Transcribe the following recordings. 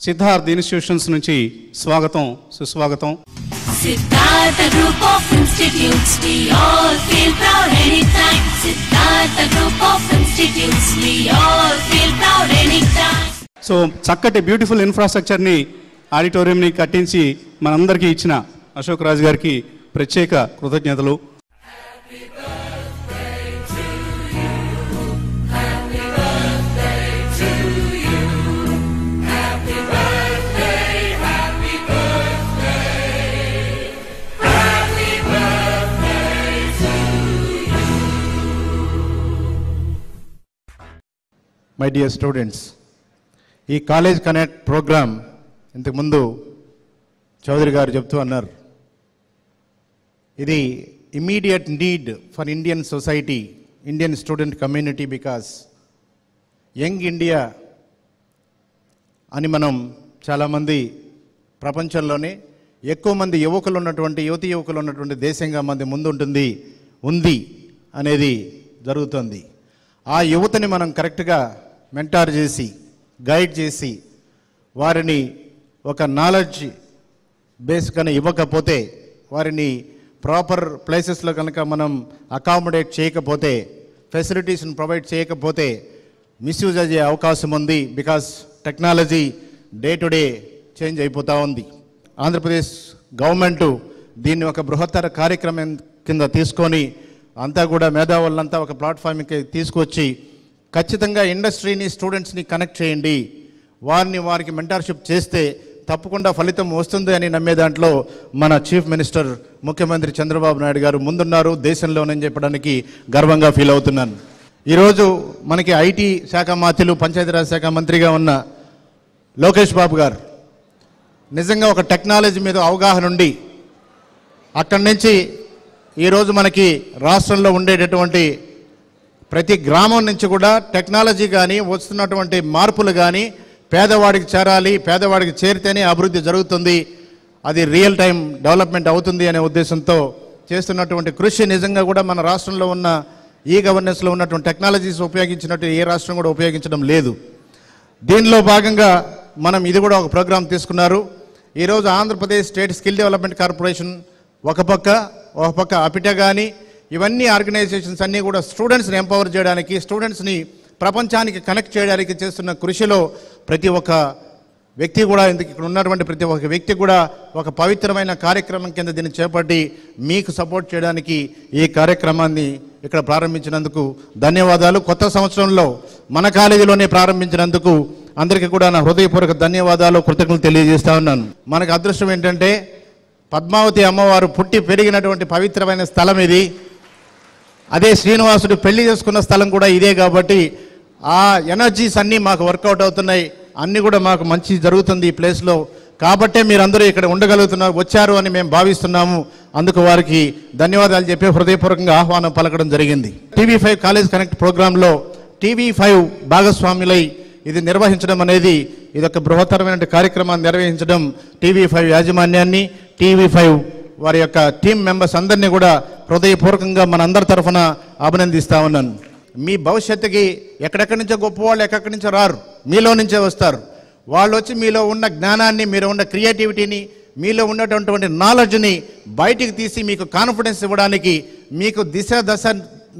Siddharth institutions నుంచి స్వాగతం సుస్వాగతం Siddhartha Group of Institutes, we all feel proud anytime. Siddhartha Group of Institutes, we all feel proud anytime. So చక్కటి beautiful ఇన్ఫ్రాస్ట్రక్చర్ని ఆడిటోరియంని కట్టించి మనందరికీ ఇచ్చిన అశోక్ రాజు గారికి ప్రత్యేక కృతజ్ఞతలు మై డియర్ స్టూడెంట్స్ ఈ కాలేజ్ కనెక్ట్ ప్రోగ్రామ్ ఇంతకుముందు చౌదరి గారు చెప్తూ అన్నారు. ఇది immediate need for Indian society Indian student community because young India అని మనం చాలామంది ప్రపంచంలోనే ఎక్కువ మంది యువకులు ఉన్నటువంటి యువతి యువకులు ఉన్నటువంటి దేశంగా మంది ముందుంటుంది ఉంది అనేది జరుగుతుంది. ఆ యువతని మనం కరెక్ట్గా మెంటార్ చేసి గైడ్ చేసి వారిని ఒక నాలెడ్జ్ బేస్ కనుక ఇవ్వకపోతే వారిని ప్రాపర్ ప్లేసెస్లో కనుక మనం అకామిడేట్ చేయకపోతే ఫెసిలిటీస్ని ప్రొవైడ్ చేయకపోతే మిస్యూజ్ అయ్యే అవకాశం ఉంది because technology day to day change అయిపోతూ ఉంది. ఆంధ్రప్రదేశ్ గవర్నమెంటు దీన్ని ఒక బృహత్తర కార్యక్రమం కింద తీసుకొని అంతా కూడా మేధావులంతా ఒక ప్లాట్ఫామ్కి తీసుకొచ్చి ఖచ్చితంగా ఇండస్ట్రీని స్టూడెంట్స్ని కనెక్ట్ చేయండి. వారిని వారికి మెంటర్షిప్ చేస్తే తప్పకుండా ఫలితం వస్తుంది అని నమ్మే దాంట్లో మన చీఫ్ మినిస్టర్ ముఖ్యమంత్రి చంద్రబాబు నాయుడు గారు ముందున్నారు. దేశంలోనని చెప్పడానికి గర్వంగా ఫీల్ అవుతున్నాను. ఈరోజు మనకి ఐటీ శాఖ మాత్రులు పంచాయతీరాజ్ శాఖ మంత్రిగా ఉన్న లోకేష్ బాబు గారు నిజంగా ఒక టెక్నాలజీ మీద అవగాహన ఉండి అక్కడి నుంచి ఈరోజు మనకి రాష్ట్రంలో ఉండేటటువంటి ప్రతి గ్రామం నుంచి కూడా టెక్నాలజీ కానీ వస్తున్నటువంటి మార్పులు కానీ పేదవాడికి చేరాలి పేదవాడికి చేరితేనే అభివృద్ధి జరుగుతుంది. అది రియల్ టైం డెవలప్మెంట్ అవుతుంది అనే ఉద్దేశంతో చేస్తున్నటువంటి కృషి నిజంగా కూడా మన రాష్ట్రంలో ఉన్న ఈ గవర్నెన్స్లో ఉన్నటువంటి టెక్నాలజీస్ ఉపయోగించినట్టు ఏ రాష్ట్రం కూడా ఉపయోగించడం లేదు. దీనిలో భాగంగా మనం ఇది కూడా ఒక ప్రోగ్రాం తీసుకున్నారు. ఈరోజు Andhra Pradesh state skill development corporation ఒక పక్క ఒక పక్క అపిట కానీ ఇవన్నీ ఆర్గనైజేషన్స్ అన్నీ కూడా స్టూడెంట్స్ని ఎంపవర్ చేయడానికి స్టూడెంట్స్ని ప్రపంచానికి కనెక్ట్ చేయడానికి చేస్తున్న కృషిలో ప్రతి ఒక్క వ్యక్తి కూడా ఇందుకు ఇక్కడ ఉన్నటువంటి ప్రతి ఒక్క వ్యక్తి కూడా ఒక పవిత్రమైన కార్యక్రమం కింద దీన్ని చేపట్టి మీకు సపోర్ట్ చేయడానికి ఈ కార్యక్రమాన్ని ఇక్కడ ప్రారంభించినందుకు ధన్యవాదాలు. కొత్త సంవత్సరంలో మన కాలేజీలోనే ప్రారంభించినందుకు అందరికీ కూడా నా హృదయపూర్వక ధన్యవాదాలు కృతజ్ఞతలు తెలియజేస్తా ఉన్నాను. మనకు అదృష్టం ఏంటంటే పద్మావతి అమ్మవారు పుట్టి పెరిగినటువంటి పవిత్రమైన స్థలం ఇది. అదే శ్రీనివాసుడు పెళ్ళి చేసుకున్న స్థలం కూడా ఇదే కాబట్టి ఆ ఎనర్జీస్ అన్నీ మాకు వర్కౌట్ అవుతున్నాయి. అన్నీ కూడా మాకు మంచి జరుగుతుంది ఈ ప్లేస్లో కాబట్టే మీరందరూ ఇక్కడ ఉండగలుగుతున్నారు వచ్చారు అని మేము భావిస్తున్నాము. అందుకు వారికి ధన్యవాదాలు చెప్పి హృదయపూర్వకంగా ఆహ్వానం పలకడం జరిగింది. టీవీ ఫైవ్ కాలేజ్ కనెక్ట్ ప్రోగ్రాంలో టీవీ ఫైవ్ భాగస్వాములై ఇది నిర్వహించడం అనేది ఇది ఒక బృహత్తరమైన కార్యక్రమాన్ని నిర్వహించడం టీవీ ఫైవ్ యాజమాన్యాన్ని టీవీ ఫైవ్ వారి యొక్క టీం మెంబర్స్ అందరినీ కూడా హృదయపూర్వకంగా మనందరి తరఫున అభినందిస్తా ఉన్నాను. మీ భవిష్యత్తుకి ఎక్కడెక్కడి నుంచో గొప్పవాళ్ళు ఎక్కడి నుంచో రారు. మీలో నుంచే వస్తారు. వాళ్ళు వచ్చి మీలో ఉన్న జ్ఞానాన్ని మీరు ఉన్న క్రియేటివిటీని మీలో ఉన్నటువంటి నాలెడ్జ్ని బయటికి తీసి మీకు కాన్ఫిడెన్స్ ఇవ్వడానికి మీకు దిశ దశ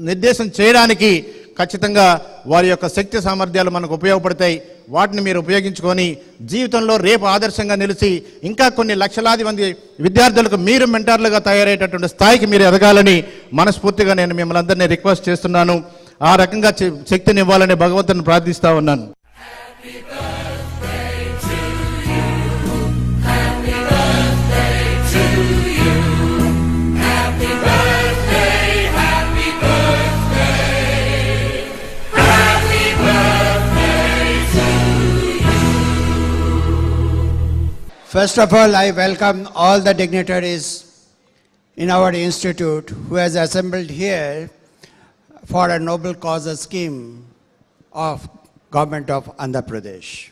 నిర్దేశం చేయడానికి ఖచ్చితంగా వారి యొక్క శక్తి సామర్థ్యాలు మనకు ఉపయోగపడతాయి. వాటిని మీరు ఉపయోగించుకొని జీవితంలో రేపు ఆదర్శంగా నిలిచి ఇంకా కొన్ని లక్షలాది మంది విద్యార్థులకు మీరు మెంటార్లుగా తయారయ్యేటటువంటి స్థాయికి మీరు ఎదగాలని మనస్ఫూర్తిగా నేను మిమ్మల్ని అందరినీ రిక్వెస్ట్ చేస్తున్నాను. ఆ రకంగా శక్తినివ్వాలని శక్తిని ఇవ్వాలని భగవంతుని ప్రార్థిస్తా ఉన్నాను. First of all, I welcome all the dignitaries in our institute who has assembled here for a noble causes scheme of government of Andhra Pradesh.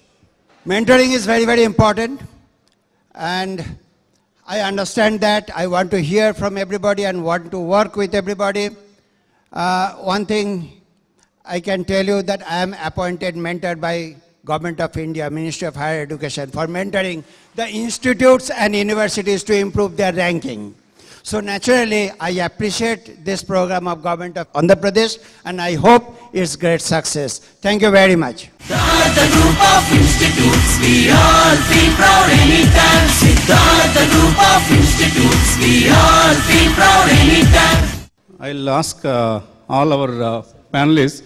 Mentoring is very, very important and I understand that. I want to hear from everybody and want to work with everybody. Uh, one thing I can tell you that I am appointed mentor by Government of India, Ministry of Higher Education for mentoring the institutes and universities to improve their ranking. So naturally, I appreciate this program of Government of Andhra Pradesh and I hope it's great success. Thank you very much. Siddhartha Group of Institutes, we all feel proud anytime. Siddhartha Group of Institutes, we all feel proud anytime. I'll ask uh, all our uh, panelists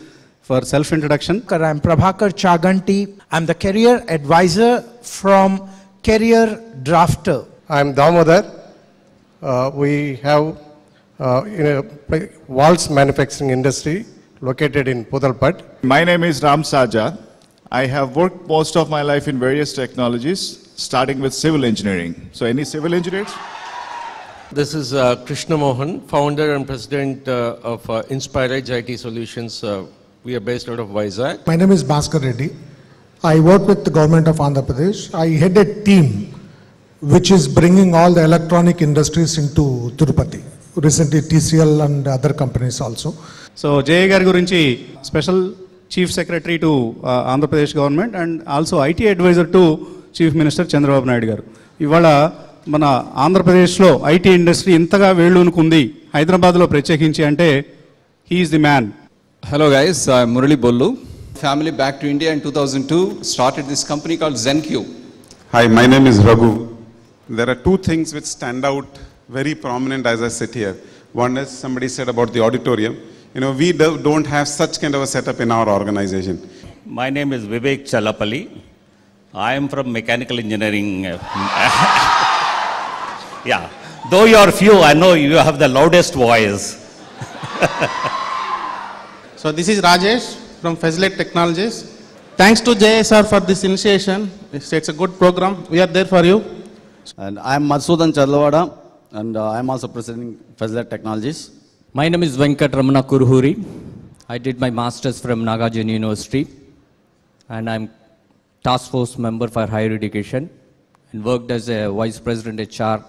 for self-introduction. I'm Prabhakar Chaganti. I'm the career advisor from Career Drafter. I'm Damodar. Uh, we have uh, in a pla- valves manufacturing industry located in Pudalpad. My name is Ram Saja. I have worked most of my life in various technologies, starting with civil engineering. So, any civil engineers? This is uh, Krishna Mohan, founder and president uh, of uh, Inspire Edge IT Solutions. Uh, we are based out of Vizag. My name is Bhaskar Reddy. I work with the government of Andhra Pradesh. I head a team which is bringing all the electronic industries into Tirupati. Recently TCL and other companies also. So J A గారి గురించి special chief secretary to Andhra Pradesh government and also IT advisor to chief minister Chandrababu Naidu గారు ఇవాళ మన ఆంధ్రప్రదేశ్లో IT industry ఇంతగా వేళ్ళూనుకుంది హైదరాబాద్లో ప్రత్యేకించి అంటే he is the man Hello guys, I'm Murali Bollu. Family back to India in 2002, started this company called ZenQ. Hi, my name is Raghu. There are two things which stand out very prominent as I sit here. One is somebody said about the auditorium. You know, we do, don't have such kind of a setup in our organization. My name is Vivek Chalapalli. I am from mechanical engineering. yeah. Though you are few, I know you have the loudest voice. So this is Rajesh from Fezlet Technologies. Thanks to JSR for this initiation. It's, it's a good program. We are there for you. And I'm Madhusudan Charlavada, and uh, I'm also presenting Fezlet Technologies. My name is Venkat Ramana Kurhuri. I did my master's from Nagarjuna University, and I'm task force member for higher education, and worked as a vice president HR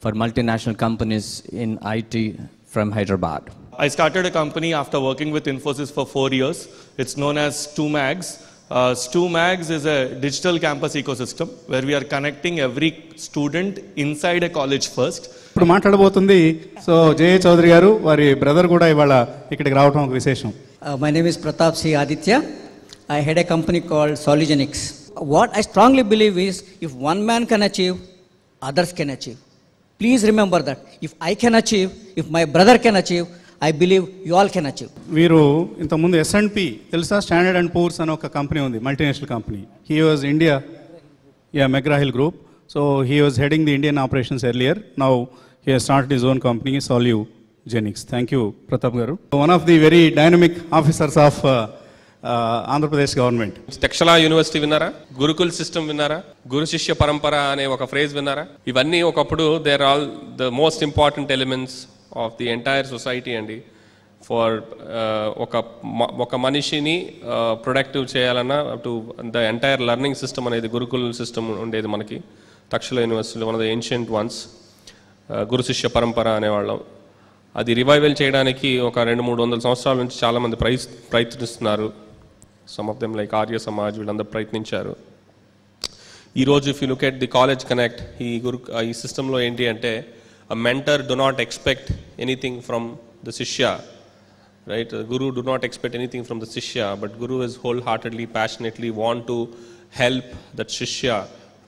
for multinational companies in IT from Hyderabad. I started a company after working with Infosys for four years. It's known as StuMags. Uh, StuMags is a digital campus ecosystem where we are connecting every student inside a college first. ఇప్పుడు మాట్లాడబోతుంది so JA Chowdary గారు వారి brother కూడా ఇవాళ ఇక్కడికి రావడం ఒక విశేషం Uh, my name is Pratap C. Aditya. I had a company called Solugenics. What I strongly believe is if one man can achieve, others can achieve. Please remember that. If I can achieve, if my brother can I believe you all can achieve. వీరు ఇంతకుముందు S and P తెలుసా? Standard and పూర్స్ అని ఒక company ఉంది multinational company. He was India yeah McGraw Hill group so he was heading the Indian operations earlier now he start his own company Solugenix thank you Pratap గారు one of the very dynamic officers of Andhra Pradesh government టెక్షలా university విన్నారా? Gurukul system విన్నారా? గురు శిష్య పరంపర అనే ఒక phrase విన్నారా? ఇవన్నీ ఒకప్పుడు they're all the most important elements of the entire society అండి. ఫర్ uh, ఒక మ- ఒక మనిషిని uh, ప్రొడక్టివ్ చేయాలన్నా to the entire learning system అనేది గురుకుల సిస్టమ్ ఉండేది మనకి. తక్షల యూనివర్సిటీలో one of the ancient ones guru shishya parampara అనేవాళ్ళం. అది రివైవల్ చేయడానికి ఒక రెండు మూడు వందల సంవత్సరాల నుంచి చాలామంది ప్రయ ప్రయత్నిస్తున్నారు. Some of them like Arya Samaj వీళ్ళందరూ ప్రయత్నించారు. ఈరోజు if you look at the college connect ఈ గురు ఈ సిస్టంలో ఏంటి అంటే a mentor do not expect anything from the shishya right guru do not expect anything from the shishya but guru is wholeheartedly passionately want to help that shishya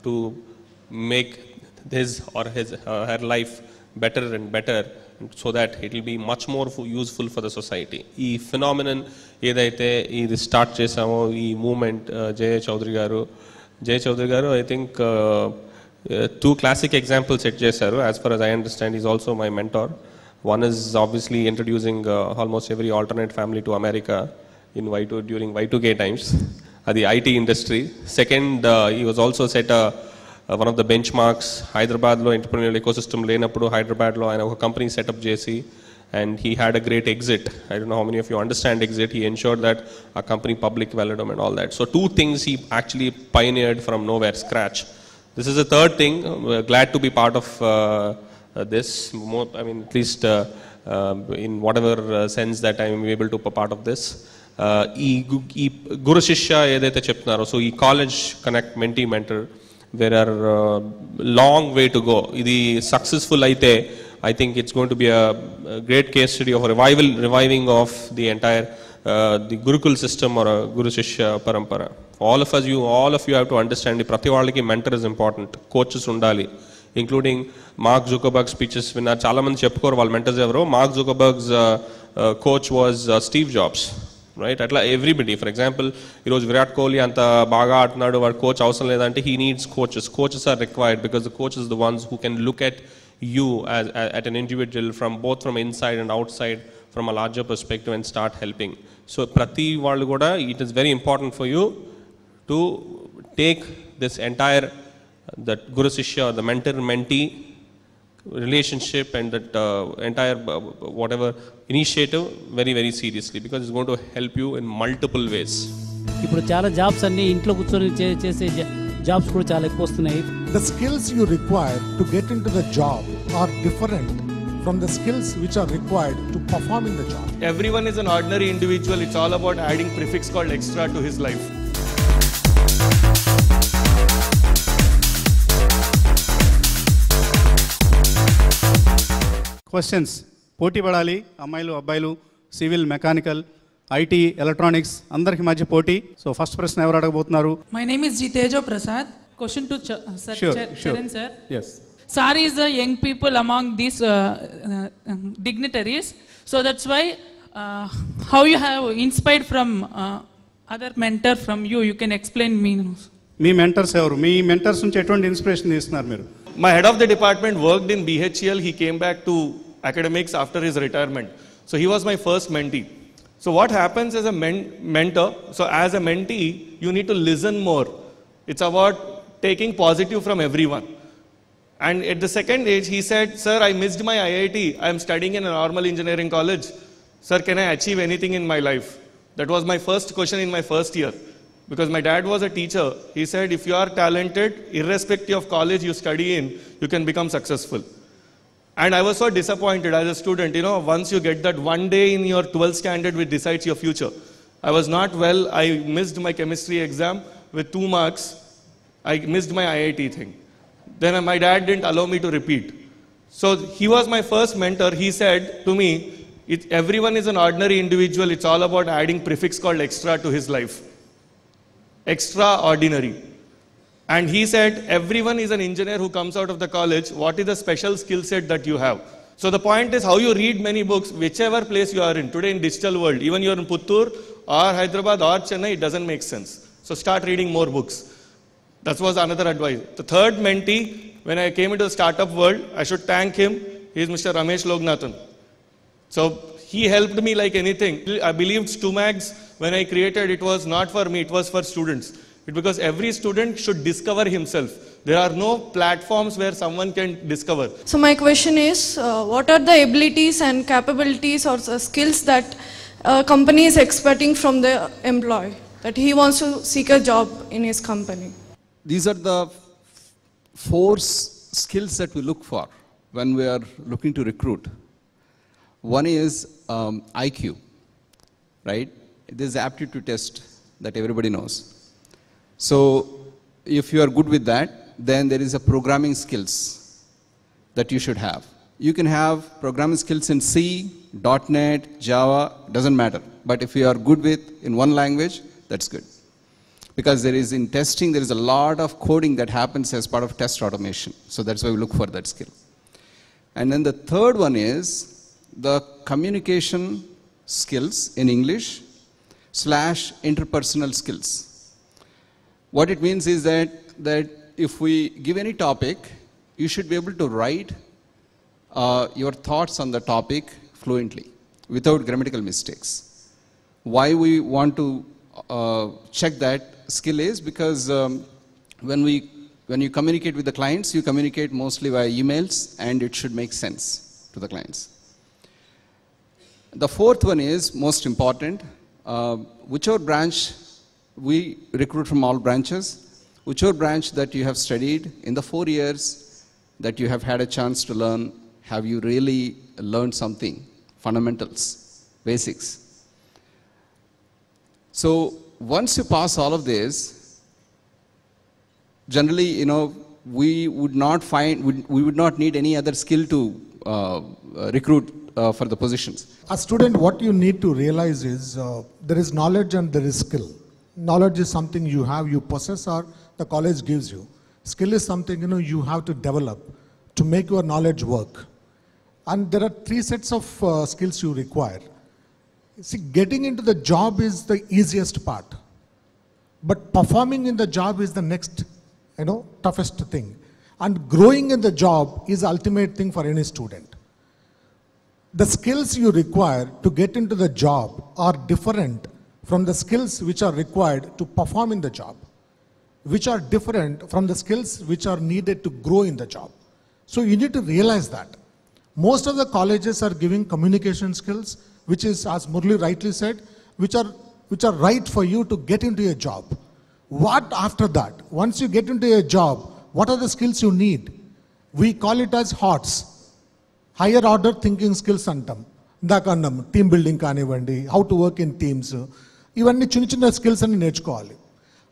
to make his or his her life better and better so that it will be much more useful for the society ఈ phenomenon ఏదైతే ఇది start చేసామో ఈ movement Jaya Chowdary గారు జయ చౌదరి గారు I think two classic examples set చేశారు as for as I understand is also my mentor one is obviously introducing almost every alternate family to America in Y two during Y two K times అది IT industry second ఈ was also set one of the benchmarks హైదరాబాద్లో entrepreneur ecosystem లేనప్పుడు హైదరాబాద్లో ఆయన ఒక company setup చేసి and he had a great exit. I don't know how many of you understand exit. He ensured that our company public velodom and all that. So two things he actually pioneered from nowhere, scratch. This is the third thing. We're glad to be part of uh, uh, this. More, I mean, at least uh, uh, in whatever uh, sense that I'm able to be part of this. ఈ గు- ఈ గురు శిష్య ఏదైతే చెప్తున్నారో so ఈ college connect mentee mentor where are long way to go ఇది successful అయితే I think it's going to be a great case study of revival reviving of the entire the gurukul system or guru shishya parampara all of us you all of you have to understand ప్రతి వాళ్ళకి mentor is important coaches ఉండాలి including mark జుకబర్గ్ speeches విన్నారు చాలా మంది చెప్పుకోరు వాళ్ళ mentors ఎవరో Mark Zuckerberg's coach was Steve Jobs right అట్లా everybody for example ఈరోజు విరాట్ కోహ్లీ అంత బాగా ఆడుతున్నాడు వాడు కోచ్ అవసరం లేదంటే he needs coaches coaches are required because the coaches the ones who can look at you as at an individual from both from inside and outside from a larger perspective and start helping so ప్రతి వాళ్ళు కూడా it is very important for you to take this entire that guru shishya or the mentor mentee relationship and that uh, entire uh, whatever initiative very very seriously because it's going to help you in multiple ways ఇప్పుడు చాలా jobs అన్ని ఇంట్లో కూర్చొని చే- చేసే జా- jobs కూడా చాలా ఎక్కువ వస్తున్నాయి The skills you require to get into the job are different from the skills which are required to perform in the job. Everyone is an ordinary individual. It's all about adding prefix called extra to his life. Questions పోటీ పడాలి అమ్మాయిలు అబ్బాయిలు civil mechanical IT electronics అందరికి మధ్య పోటీ so first ప్రశ్న ఎవరు అడగబోతున్నారు My name is Jitejo Prasad. Question to Ch- uh, Sir Sure, Ch- sure. Charan sir. Yes. Sir is the young people among these uh, uh, um, dignitaries. So that's why uh, how you have inspired from uh, other mentor from you. You can explain me. మీ mentors ఎవరు మీ mentors నుంచి ఎటువంటి inspiration తీసుకున్నారు మీరు My head of the department worked in BHEL. He came back to academics after his retirement. So he was my first mentee. So what happens as a men- mentor? So as a mentee, you need to listen more. It's about taking positive from everyone. And at the second age, he said, Sir, I missed my IIT. I'm studying in a normal engineering college. Sir, can I achieve anything in my life? That was my first question in my first year. Because my dad was a teacher. He said, if you are talented, irrespective of college you study in, you can become successful. And I was so disappointed as a student. You know, once you get that one day in your 12th standard which decides your future. I was not well. I missed my chemistry exam with two marks. I missed my IIT thing. Then uh, my dad didn't allow me to repeat. So he was my first mentor. He said to me, everyone is an ordinary individual. It's all about adding prefix called extra to his life. Extraordinary. And he said, everyone is an engineer who comes out of the college. What is the special skill set that you have? So the point is how you read many books, whichever place you are in. Today in digital world, even you're in Puttur or Hyderabad or Chennai, it doesn't make sense. So start reading more books. That was another advice. The third mentee, when I came into the startup world, I should thank him. He is Mr. Ramesh Lognathan. So he helped me like anything. I believed Stumags, when I created it was not for me, it was for students. It because every student should discover himself. There are no platforms where someone can discover. So my question is, uh, what are the abilities and capabilities or the skills that a company is expecting from the employee that he wants to seek a job in his company? These are the four s- skills that we look for when we are looking to recruit. One is um, IQ, right? This is aptitude test that everybody knows. So if you are good with that, then there is a programming skills that you should have. You can have programming skills in C, .NET, Java, doesn't matter. But if you are good with in one language, that's good. Because there is in testing, there is a lot of coding that happens as part of test automation. So that's why we look for that skill. And then the third one is the communication skills in English slash interpersonal skills. What it means is that, that if we give any topic, you should be able to write uh, your thoughts on the topic fluently without grammatical mistakes. Why we want to uh, check that skill is because um, when, we, when you communicate with the clients, you communicate mostly via emails and it should make sense to the clients. The fourth one is most important. Uh, whichever branch we recruit from all branches, whichever branch that you have studied in the four years that you have had a chance to learn, have you really learned something? Fundamentals, basics. So once you pass all of this, generally, you know, we would not find, we- would not need any other skill to uh, uh, recruit uh, for the positions. A student, what you need to realize is uh, there is knowledge and there is skill. Knowledge is something you have, you possess, or the college gives you. Skill is something you know you have to develop to make your knowledge work. And there are three sets of uh, skills you require. See, getting into the job is the easiest part, but performing in the job is the next, you know, toughest thing. And growing in the job is the ultimate thing for any student the skills you require to get into the job are different from the skills which are required to perform in the job, which are different from the skills which are needed to grow in the job. So you need to realize that. Most of the colleges are giving communication skills, which is, as Murli rightly said, which are, which are right for you to get into a job. What after that? Once you get into a job, what are the skills you need? We call it as HOTS, higher order thinking skills అంటాం ఇందాక అన్నాం team building కానివ్వండి how to work in teams ఇవన్నీ చిన్న చిన్న skills అన్ని నేర్చుకోవాలి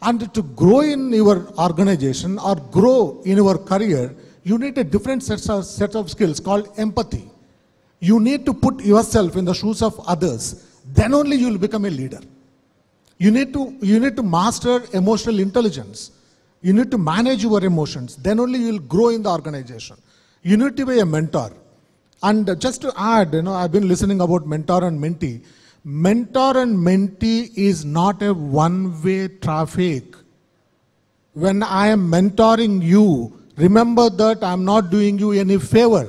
and to grow in your organization or grow in your career you need a different sets of set of skills called empathy you need to put yourself in the shoes of others then only you will become a leader you need to you need to master emotional intelligence you need to manage your emotions then only you will grow in the organization you need to be a mentor and just to add you know i've been listening about mentor and mentee mentor and mentee is not a one way traffic. When i am mentoring you remember that i'm not doing you any favor.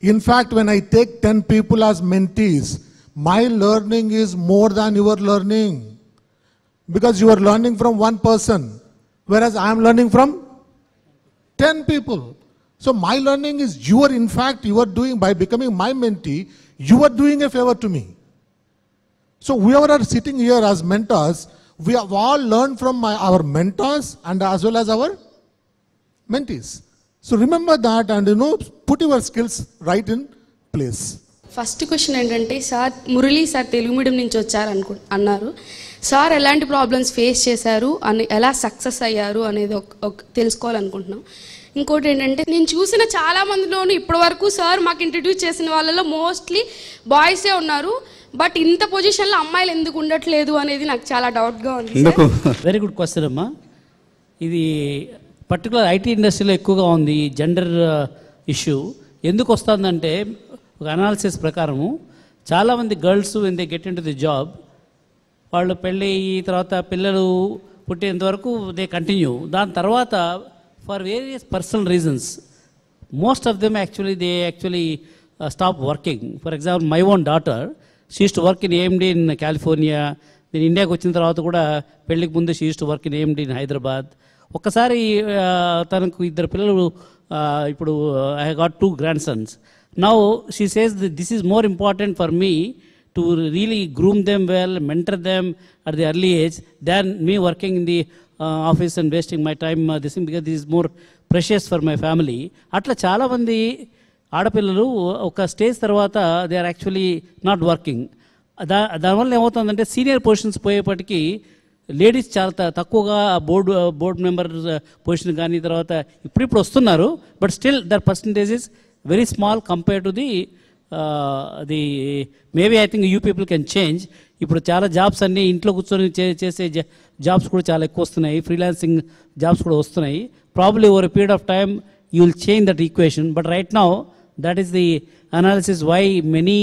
In fact when i take 10 people as mentees my learning is more than your learning. Because you are learning from one person whereas i am learning from 10 people. So my learning is you are in fact you are doing by becoming my mentee you are doing a favor to me so whoever are sitting here as mentors we have all learned from my, our mentors and as well as our mentees. So remember that and you know put your skills right in place. First question ఏంటంటే sir Murali sir Telugu medium నుంచి వచ్చారు అనుకు అన్నారు. Sir ఎలాంటి problems face చేశారు? అని ఎలా success అయ్యారు? అనేది ఒక ఒక తెలుసుకోవాలనుకుంటున్నాం. ఇంకోటి ఏంటంటే నేను చూసిన చాలా మందిలోనూ ఇప్పటివరకు సార్ మాకు ఇంట్రడ్యూస్ చేసిన వాళ్ళలో మోస్ట్లీ బాయ్సే ఉన్నారు. బట్ ఇంత పొజిషన్లో అమ్మాయిలు ఎందుకు ఉండట్లేదు అనేది నాకు చాలా డౌట్గా ఉంది వెరీ గుడ్ క్వశ్చన్ అమ్మా. ఇది పర్టికులర్ ఐటీ ఇండస్ట్రీలో ఎక్కువగా ఉంది జెండర్ ఇష్యూ ఎందుకు వస్తుందంటే ఒక అనాలిసిస్ ప్రకారము చాలామంది girls when they get into the job వాళ్ళు పెళ్ళి అయ్యి తర్వాత పిల్లలు పుట్టేంత వరకు దే కంటిన్యూ దాని తర్వాత for various personal reasons most of them actually they actually stop working for example my own daughter she's work in AMD in California నేను ఇండియాకి వచ్చిన తర్వాత కూడా పెళ్ళికి ముందు she's work in AMD in Hyderabad ఒక్కసారి తనకు ఇద్దరు పిల్లలు ఇప్పుడు I got two grandsons now she says this is more important for me to really groom them well mentor them at the early age than me working in the office and wasting my time this because this is more precious for my family అట్లా చాలామంది ఆడపిల్లలు ఒక stage తర్వాత they are actually not working దా దానివల్ల ఏమవుతుందంటే senior positions పోయేపటికి ladies చాలా తక్కువగా బోర్డు బోర్డు మెంబర్ పొజిషన్ కానీ తర్వాత ఇప్పుడిప్పుడు వస్తున్నారు. But still their percentage is very small compare to the the maybe I think you people can change ఇప్పుడు చాలా జాబ్స్ అన్నీ ఇంట్లో కూర్చొని చే- చేసే జాబ్స్ కూడా చాలా ఎక్కువ వస్తున్నాయి. ఫ్రీలాన్సింగ్ జాబ్స్ కూడా వస్తున్నాయి. Probably over period of time you will change that equation but right now that is the analysis why many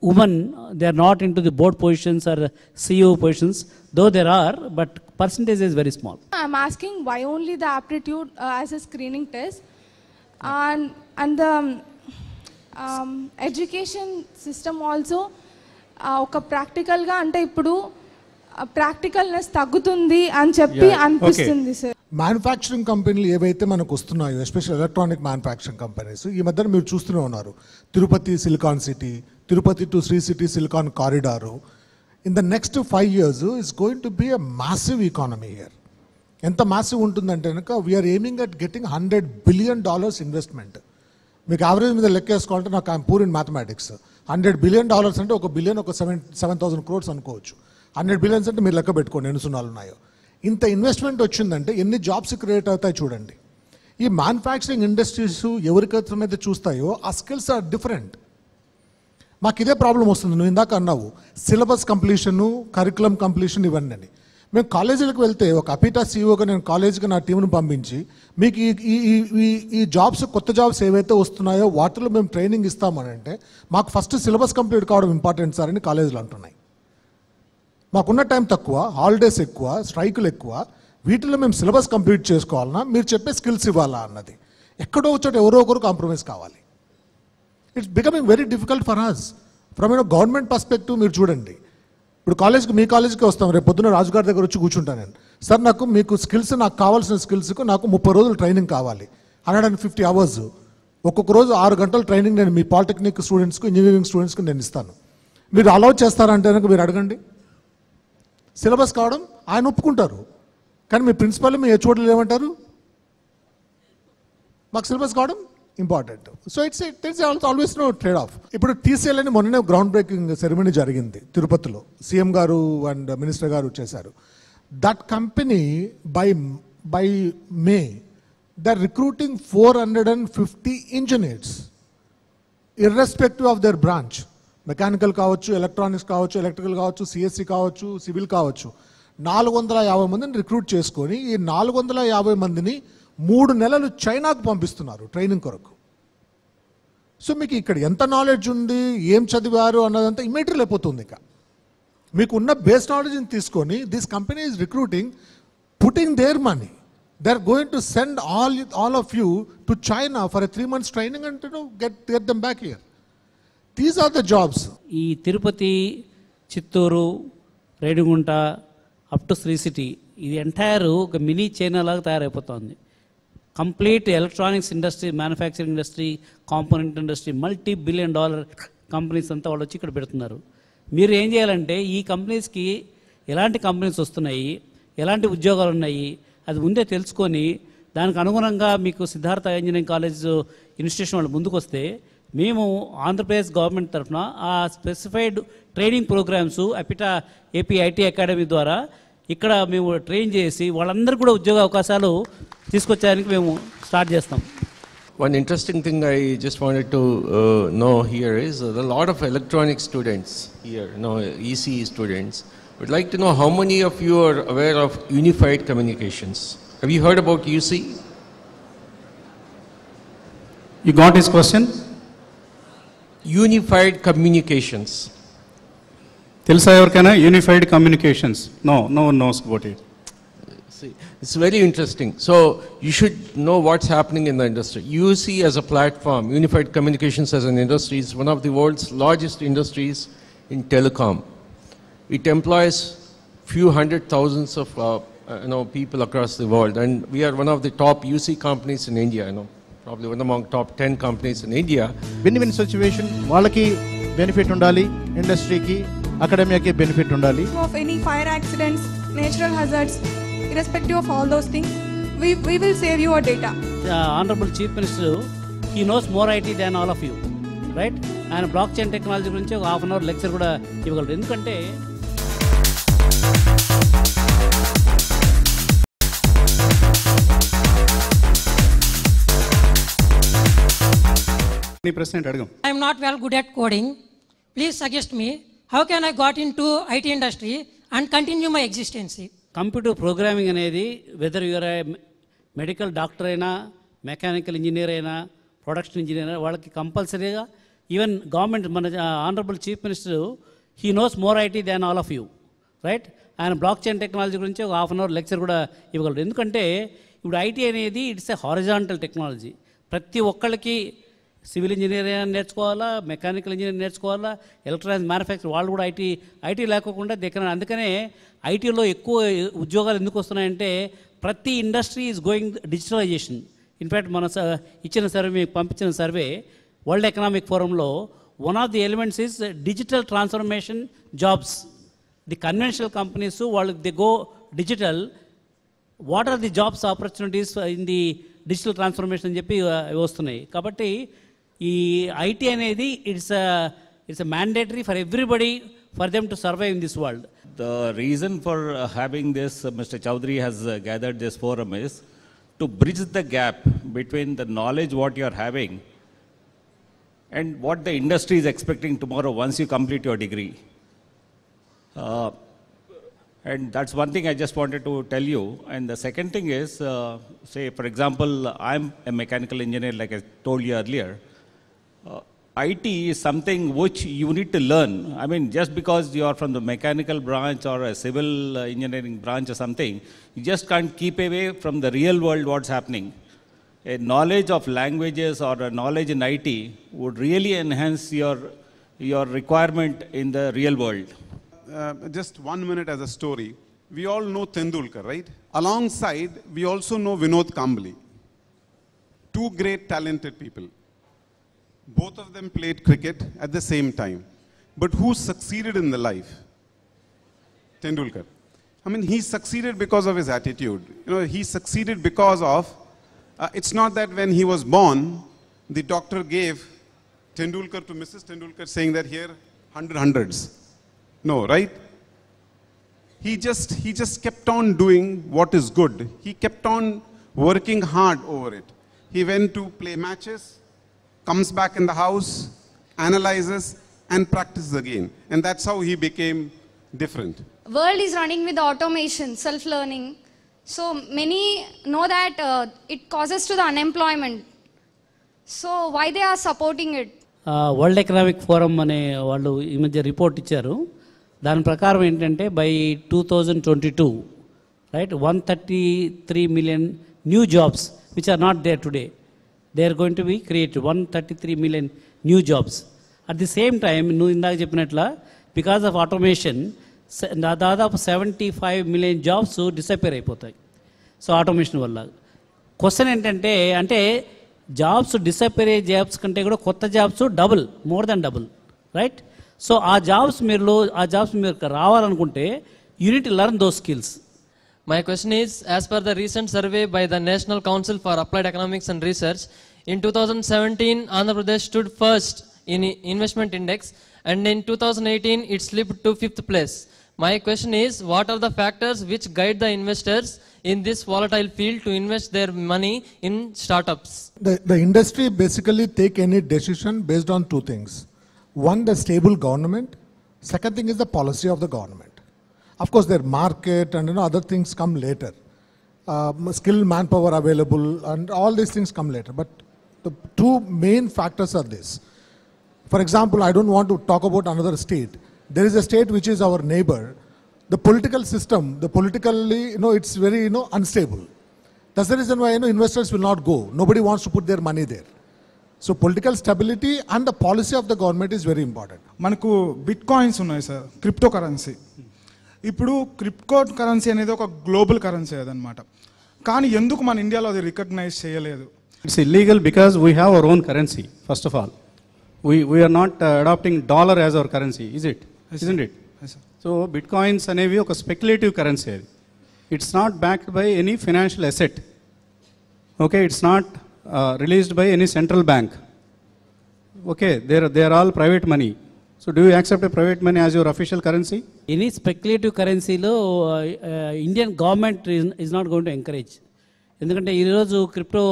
women they are not into the board positions or CEO positions though there are but percentage is very small I'm asking why only the aptitude uh, as a screening test and and the um, education system also uh, ఒక ప్రాక్టికల్గా అంటే ఇప్పుడు ప్రాక్టికల్నెస్ తగ్గుతుంది అని చెప్పి. అనిపిస్తుంది sir manufacturing కంపెనీలు ఏవైతే మనకు వస్తున్నాయో ఎస్పెషల్ ఎలక్ట్రానిక్ మ్యానుఫ్యాక్చరింగ్ కంపెనీస్ ఈ మధ్యన మీరు చూస్తూనే ఉన్నారు. Tirupati silicon city Tirupati to Sri City silicon corridor in the next five years is going to be a massive economy year ఎంత మాసివ్ ఉంటుందంటే కనుక we're aiming at getting hundred billion dollars investment మీకు average మీద లెక్క వేసుకోవాలంటే నాకు I'm poor in mathematics hundred billion dollars అంటే ఒక బిలియన్ ఒక సెవెన్ సెవెన్ థౌసండ్ క్రోర్స్ అనుకోవచ్చు. హండ్రెడ్ బిలియన్స్ అంటే మీరు లెక్క పెట్టుకోండి ఎన్ని సున్నాలు ఉన్నాయో. ఇంత ఇన్వెస్ట్మెంట్ వచ్చిందంటే ఎన్ని జాబ్స్ క్రియేట్ అవుతాయి చూడండి. ఈ మ్యానుఫ్యాక్చరింగ్ ఇండస్ట్రీస్ ఎవరికైతే చూస్తాయో ఆ స్కిల్స్ ఆర్ డిఫరెంట్ మాకు ఇదే ప్రాబ్లం వస్తుంది నువ్వు ఇందాక అన్నావు సిలబస్ కంప్లీషను కరికులం కంప్లీషన్ ఇవన్నీ అని మేము కాలేజీలకు వెళ్తే ఒక అపీటా సీఈఓగా నేను కాలేజీకి నా టీంను పంపించి మీకు ఈ ఈ ఈ- ఈ ఈ జాబ్స్ కొత్త జాబ్స్ ఏవైతే వస్తున్నాయో వాటిలో మేము ట్రైనింగ్ ఇస్తామని అంటే మాకు ఫస్ట్ సిలబస్ కంప్లీట్ కావడం ఇంపార్టెంట్ సార్ అని కాలేజీలు అంటున్నాయి. మాకున్న టైం తక్కువ హాలిడేస్ ఎక్కువ స్ట్రైకులు ఎక్కువ. వీటిలో మేము సిలబస్ కంప్లీట్ చేసుకోవాలన్నా మీరు చెప్పే స్కిల్స్ ఇవ్వాలా అన్నది. ఎక్కడో చోట ఎవరో ఒకరు కాంప్రమైజ్ కావాలి. It's becoming very difficult for us from you know government perspective మీరు చూడండి. ఇప్పుడు కాలేజ్కి మీ కాలేజ్కి వస్తాం. రేపు పొద్దున్న రాజుగారి దగ్గర వచ్చి కూర్చుంటాను నేను. సార్ నాకు మీకు స్కిల్స్ నాకు కావాల్సిన స్కిల్స్కు నాకు ముప్పై రోజులు ట్రైనింగ్ కావాలి. Hundred and fifty hours. ఒక్కొక్క రోజు ఆరు గంటల ట్రైనింగ్ నేను మీ పాలిటెక్నిక్ స్టూడెంట్స్కి ఇంజనీరింగ్ స్టూడెంట్స్కి నేను ఇస్తాను. మీరు అలౌ చేస్తారంటే కనుక మీరు అడగండి. సిలబస్ కావడం ఆయన ఒప్పుకుంటారు. కానీ మీ ప్రిన్సిపల్ మీ హెచ్ఓడీలు ఏమంటారు? మాకు సిలబస్ కావడం important. So it's it's always no trade off ఇప్పుడు టీసీఎల్ అని మొన్ననే గ్రౌండ్ బ్రేకింగ్ సెరమనీ జరిగింది తిరుపతిలో. సీఎం గారు అండ్ మినిస్టర్ గారు చేశారు. That company by by may the recruiting four hundred and fifty engineers irrespective of their branch mechanical కావచ్చు electronics కావచ్చు ఎలక్ట్రికల్ కావచ్చు సిఎస్సి కావచ్చు సివిల్ కావచ్చు. నాలుగు వందల యాభై మందిని రిక్రూట్ చేసుకొని ఈ నాలుగు వందల యాభై మందిని మూడు నెలలు చైనాకు పంపిస్తున్నారు ట్రైనింగ్ కొరకు. సో మీకు ఇక్కడ ఎంత నాలెడ్జ్ ఉంది ఏం చదివారు అన్నదంతా ఇమీడియట్లీ అయిపోతుంది ఇక. మీకు ఉన్న బేస్ నాలెడ్జ్ని తీసుకొని this company is recruiting putting their money they are going to send all all of you to China for a three months training and to get get them back year these are the jobs ఈ Tirupati Chittoor Renigunta up to Sri city ఇది entire ఒక mini China లాగా తయారైపోతుంది. Complete electronics industry manufacturing industry component industry multi billion dollar companies అంతా వాళ్ళు వచ్చి ఇక్కడ పెడుతున్నారు. మీరు ఏం చేయాలంటే ఈ కంపెనీస్కి ఎలాంటి కంపెనీస్ వస్తున్నాయి ఎలాంటి ఉద్యోగాలు ఉన్నాయి అది ముందే తెలుసుకొని దానికి అనుగుణంగా మీకు సిద్ధార్థ ఇంజనీరింగ్ కాలేజ్ ఇన్స్టిట్యూషన్ వాళ్ళు ముందుకు వస్తే మేము ఆంధ్రప్రదేశ్ గవర్నమెంట్ తరఫున ఆ స్పెసిఫైడ్ ట్రైనింగ్ ప్రోగ్రామ్స్ అపిట ఏపీ ఐటీ అకాడమీ ద్వారా ఇక్కడ మేము ట్రైన్ చేసి వాళ్ళందరూ కూడా ఉద్యోగ అవకాశాలు తీసుకొచ్చేయడానికి మేము స్టార్ట్ చేస్తాం. One interesting thing I just wanted to know here is the lot of electronic students here no EC students would like to know how many of you are aware of unified communications heard about UC you got is question Unified communications. తెలుసా ఎవరికైనా unified communications no no knows about it See, it's very interesting. So you should know what's happening in the industry. UC as a platform, Unified Communications as an industry, is one of the world's largest industries in telecom. It employs few hundred thousands of uh, uh, you know people across the world, and we are one of the top UC companies in India. You know, Probably top ten companies in India win win situation వాళ్ళకి benefit ఉండాలి. ఇండస్ట్రీకి అకాడమీకి benefit ఉండాలి. Of any fire accidents natural hazards irrespective of all those things we will save your data honourable chief minister more IT than all of you right ఆయన block chain technology గురించి ఒక half an hour lecture కూడా ఇవ్వగలరు. ఎందుకంటే నీ ప్రశ్న ఏంటి? అడగం. I am not well good at coding. Please suggest me how can I got into IT industry and continue my existence. Computer programming అనేది వెదర్ యువర్ మెడికల్ డాక్టర్ అయినా mechanical engineer అయినా ప్రొడక్షన్ ఇంజనీర్ అయినా వాళ్ళకి కంపల్సరీగా even government మన honourable chief minister he knows more IT than all of you right ఆయన block chain technology గురించి ఒక హాఫ్ అన్ అవర్ లెక్చర్ కూడా ఇవ్వగలరు ఎందుకంటే ఇప్పుడు ఐటీ అనేది ఇట్స్ ఏ హారిజాంటల్ టెక్నాలజీ ప్రతి ఒక్కళ్ళకి సివిల్ ఇంజనీర్ నేర్చుకోవాలా మెకానికల్ ఇంజనీర్ నేర్చుకోవాలా ఎలక్ట్రానిక్స్ మ్యానుఫ్యాక్చర్ వాళ్ళు కూడా ఐటీ ఐటీ లేకోకుండా దగ్గర అందుకనే ఐటీలో ఎక్కువ ఉద్యోగాలు ఎందుకు వస్తున్నాయంటే ప్రతి industry is going digitalization in fact మన స- ఇచ్చిన సర్వే మీకు పంపించిన survey world economic ఫోరంలో one of the elements is digital transformation jobs the conventional companies వాళ్ళు the go digital what are the jobs opportunities in the digital transformation అని చెప్పి వస్తున్నాయి. కాబట్టి ఈ ఐటీ అనేది it's it's mandatory for everybody for them to survive in this world the reason for uh, having this, uh, Mr. Chowdhury has uh, gathered this forum is to bridge the gap between the knowledge what you are having and what the industry is expecting tomorrow once you complete your degree. Uh, and that's one thing I just wanted to tell you. And the second thing is, uh, say, for example, I'm a mechanical engineer, like I told you earlier. Uh, IT is something which you need to learn. I mean, just because you are from the mechanical branch or a civil uh, engineering branch or something, you just can't keep away from the real world what's happening. A knowledge of languages or a knowledge in IT would really enhance your, your requirement in the real world. Uh, just one minute as a story. We all know Tendulkar, right? Alongside, we also know Vinod Kambli. Two great talented people. Both of them played cricket at the same time. But who succeeded in the life? Tendulkar. I mean, he succeeded because of his attitude. You know, he succeeded because of, uh, it's not that when he was born, the doctor gave Tendulkar to Mrs. Tendulkar saying that here, hundred hundreds. No, right? He just, he just kept on doing what is good. He kept on working hard over it. He went to play matches, comes back in the house, analyzes, and practices again. And that's how he became different. world is running with automation, self-learning. So many know that uh, it causes to the unemployment. So why they are supporting it? World Economic Forum అనే వాళ్ళు ఈ మధ్య report ఇచ్చారు దాని ప్రకారం ఏంటంటే by two thousand twenty two right one thirty three million new jobs which are not there today they are going to be create one thirty three million new jobs at the same time నువ్వు ఇందాక చెప్పినట్ల because of automation దాదాపు seventy five million jobs disappear అయిపోతాయి so automation వల్ల question ఏంటంటే అంటే jobs disappear అయ్యే jobs కంటే కూడా కొత్త jobs double more than double right so ఆ జాబ్స్ మీరు ఆ జాబ్స్ మీరు రావాలనుకుంటే you need learn those skills My question is as per the recent survey by the National Council for Applied Economics and Research, in 2017, Andhra Pradesh stood first in investment index and in 2018 it slipped to fifth place. My question is what are the factors which guide the investors in this volatile field to invest their money in startups? The, the industry basically take any decision based on two things. One, the stable government. Second thing is the policy of the government. Of course, their market and you know, other things come later. Um, skilled manpower available and all these things come later. But the two main factors are this. For example, I don't want to talk about another state. There is a state which is our neighbor. The political system, the politically, you know, it's very, you know, unstable. That's the reason why, you know, investors will not go. Nobody wants to put their money there. So political stability and the policy of the government is very important. మనకు bit coins ఉన్నాయి sir crypto currency ఇప్పుడు crypto currency అనేది ఒక global currency అదనమాట కానీ ఎందుకు మన ఇండియాలో అది రికగ్నైజ్ చేయలేదు currency, first of all. We, we are not uh, adopting dollar as our currency, is it? Yes, Isn't sir. it? Yes, sir. So bitcoins అనేవి ఒక స్పెక్యులేటివ్ కరెన్సీ అది it's not backed by any financial asset okay it's not released by any central bank okay there they are all private money so do you accept a private money as your official currency any speculative కరెన్సీలో Indian government is not going to encourage ఎందుకంటే ఈరోజు crypto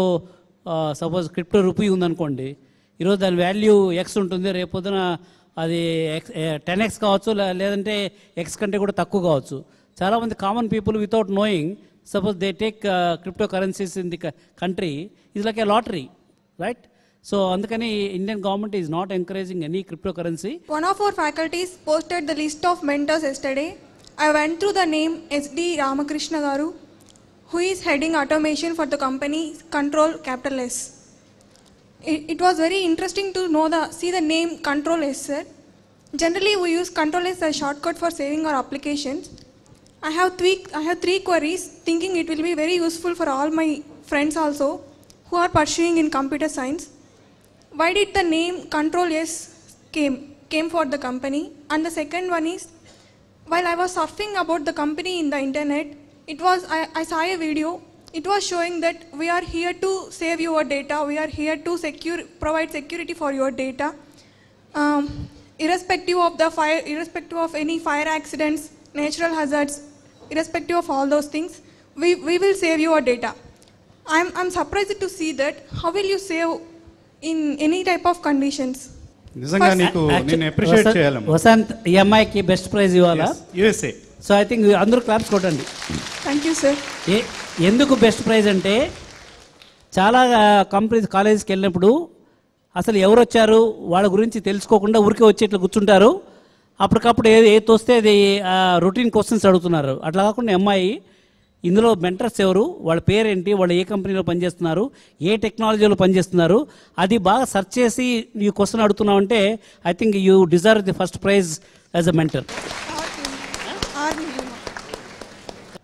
suppose crypto rupee ఉందనుకోండి ఈరోజు దాని value X ఉంటుంది రేపొద్దున అది X ten X కావచ్చు లే- లేదంటే ఎక్స్ కంటే కూడా తక్కువ కావచ్చు చాలామంది common people without knowing suppose they take cryptocurrencies in the country is like a lottery right so అందుకని Indian government is not encouraging any cryptocurrency One of our faculties posted the list of mentors yesterday. I went through the name SD Ramakrishna Garu, who is heading automation for the company Control Capital S. It, it was very interesting to know the see the name Control S, sir. Generally, we use Control S as a shortcut for saving our applications. I have three I have three queries, thinking it will be very useful for all my friends also who are pursuing in computer science. Why did the name Control S came came for the company? And the second one is, while I was surfing about the company in the internet, it was I, I saw a video. It was showing that we are here to save your data. We are here to secure provide security for your data, um, irrespective of the fire, irrespective of any fire accidents, natural hazards, irrespective of all those things, we, we will save your data. I'm, I'm surprised to see that. How will you save in any type of conditions? నిజంగా నీకు నేను appreciate చేయాలమ్మా వసంత్ ఈ అమ్మాయికి best prize ఇవ్వాలా? USA so I think అందరూ claps కొట్టండి. Thank you, sir. ఏ ఎందుకు బెస్ట్ ప్రైజ్ అంటే చాలా కంపెనీస్ కాలేజీకి వెళ్ళినప్పుడు అసలు ఎవరు వచ్చారు వాళ్ళ గురించి తెలుసుకోకుండా ఊరికే వచ్చి ఇట్లా కూర్చుంటారు. అప్పటికప్పుడు ఏది ఏది తోస్తే అది రొటీన్ క్వశ్చన్స్ అడుగుతున్నారు. అట్లా కాకుండా ఈ అమ్మాయి ఇందులో మెంటర్స్ ఎవరు వాళ్ళ పేరేంటి వాళ్ళు ఏ కంపెనీలో పనిచేస్తున్నారు ఏ టెక్నాలజీలో పనిచేస్తున్నారు అది బాగా సెర్చ్ చేసి ఈ క్వశ్చన్ అడుగుతున్నావు అంటే I think you deserve the first prize as a mentor